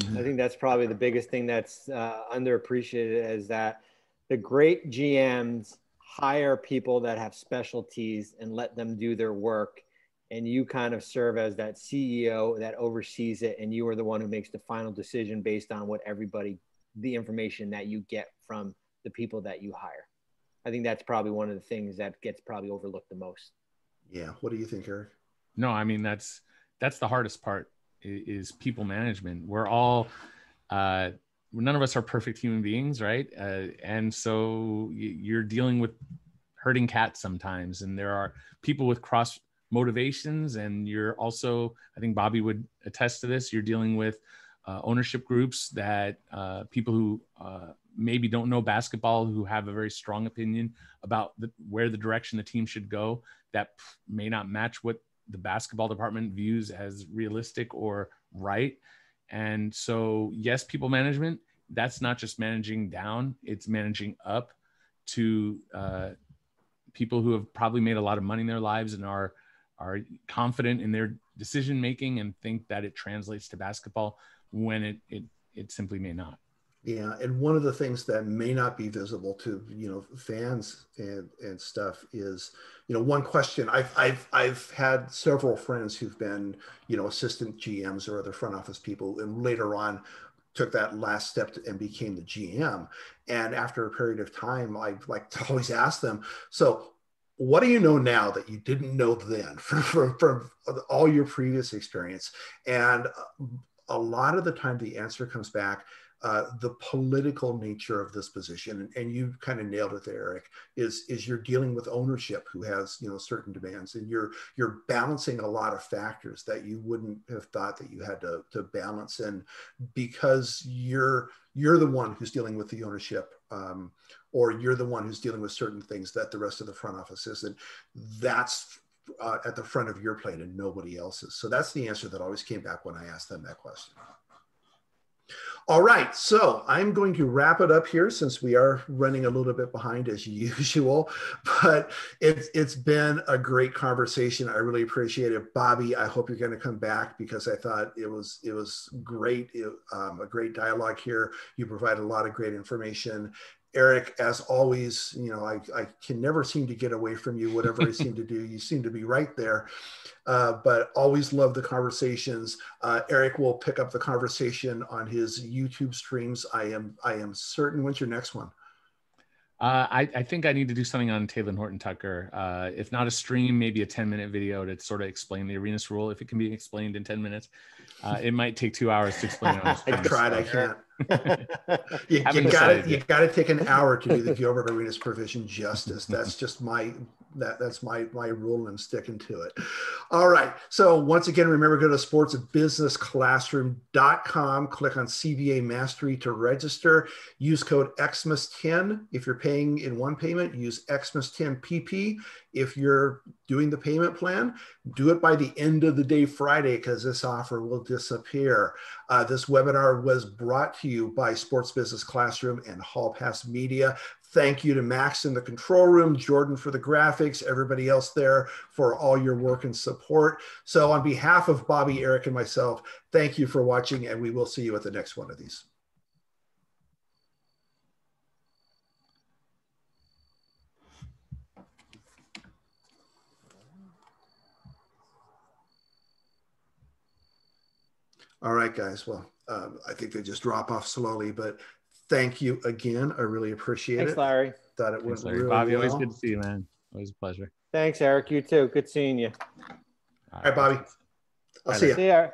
Mm-hmm. I think that's probably the biggest thing that's uh, underappreciated is that the great GMs hire people that have specialties and let them do their work. And you kind of serve as that CEO that oversees it. And you are the one who makes the final decision based on what everybody, the information that you get from the people that you hire. I think that's probably one of the things that gets probably overlooked the most. Yeah. What do you think, Eric? No, I mean, that's, that's the hardest part is people management. We're all, uh, none of us are perfect human beings, right? Uh, and so you're dealing with herding cats sometimes, and there are people with cross motivations, and you're also, I think Bobby would attest to this. You're dealing with uh, ownership groups that uh, people who uh, maybe don't know basketball who have a very strong opinion about the, where the direction the team should go that may not match what the basketball department views as realistic or right. And so, yes, people management, that's not just managing down, it's managing up to uh, people who have probably made a lot of money in their lives and are are confident in their decision making and think that it translates to basketball when it it, it simply may not. Yeah, and one of the things that may not be visible to you know fans and and stuff is you know one question I've I've I've had several friends who've been you know assistant GMs or other front office people, and later on took that last step to, and became the GM. And after a period of time, I like to <laughs> always ask them, so what do you know now that you didn't know then <laughs> from, from, from all your previous experience? And a lot of the time, the answer comes back uh, the political nature of this position, and, and you kind of nailed it there, Eric, is, is you're dealing with ownership who has you know certain demands, and you're you're balancing a lot of factors that you wouldn't have thought that you had to, to balance, and because you're you're the one who's dealing with the ownership, um, or you're the one who's dealing with certain things that the rest of the front office isn't. That's uh, at the front of your plate and nobody else's. So that's the answer that always came back when I asked them that question. All right, so I'm going to wrap it up here since we are running a little bit behind as <laughs> usual, but it's it's been a great conversation. I really appreciate it, Bobby. I hope you're going to come back because I thought it was it was great, it, um, a great dialogue here. You provide a lot of great information, Eric, as always, you know, I, I can never seem to get away from you. Whatever I <laughs> seem to do, you seem to be right there. Uh, but always love the conversations. Uh, Eric will pick up the conversation on his YouTube streams. I am I am certain. When's your next one? Uh, I, I, think I need to do something on Talen Horton Tucker. Uh, if not a stream, maybe a 10 minute video to sort of explain the Arenas rule. If it can be explained in 10 minutes, uh, it might take two hours to explain it. <laughs> I tried, I can't. <laughs> you, you got to you got to take an <laughs> hour to do the Gilbert Arenas provision justice. That's just my that that's my my rule, and I'm sticking to it. All right. So once again, remember go to sportsbusinessclassroom.com. Click on CBA Mastery to register. Use code Xmas10 if you're paying in one payment. Use Xmas10 PP if you're doing the payment plan, do it by the end of the day Friday because this offer will disappear. Uh, this webinar was brought to you by Sports Business Classroom and Hall Pass Media. Thank you to Max in the control room, Jordan for the graphics, everybody else there for all your work and support. So, on behalf of Bobby, Eric, and myself, thank you for watching, and we will see you at the next one of these. All right, guys. Well, um, I think they just drop off slowly, but thank you again. I really appreciate Thanks, it. Larry. Thought it was Thanks, really Bobby, well. always good to see you, man. Always a pleasure. Thanks, Eric. You too. Good seeing you. All right, Bobby. I'll Bye see now. you. See ya.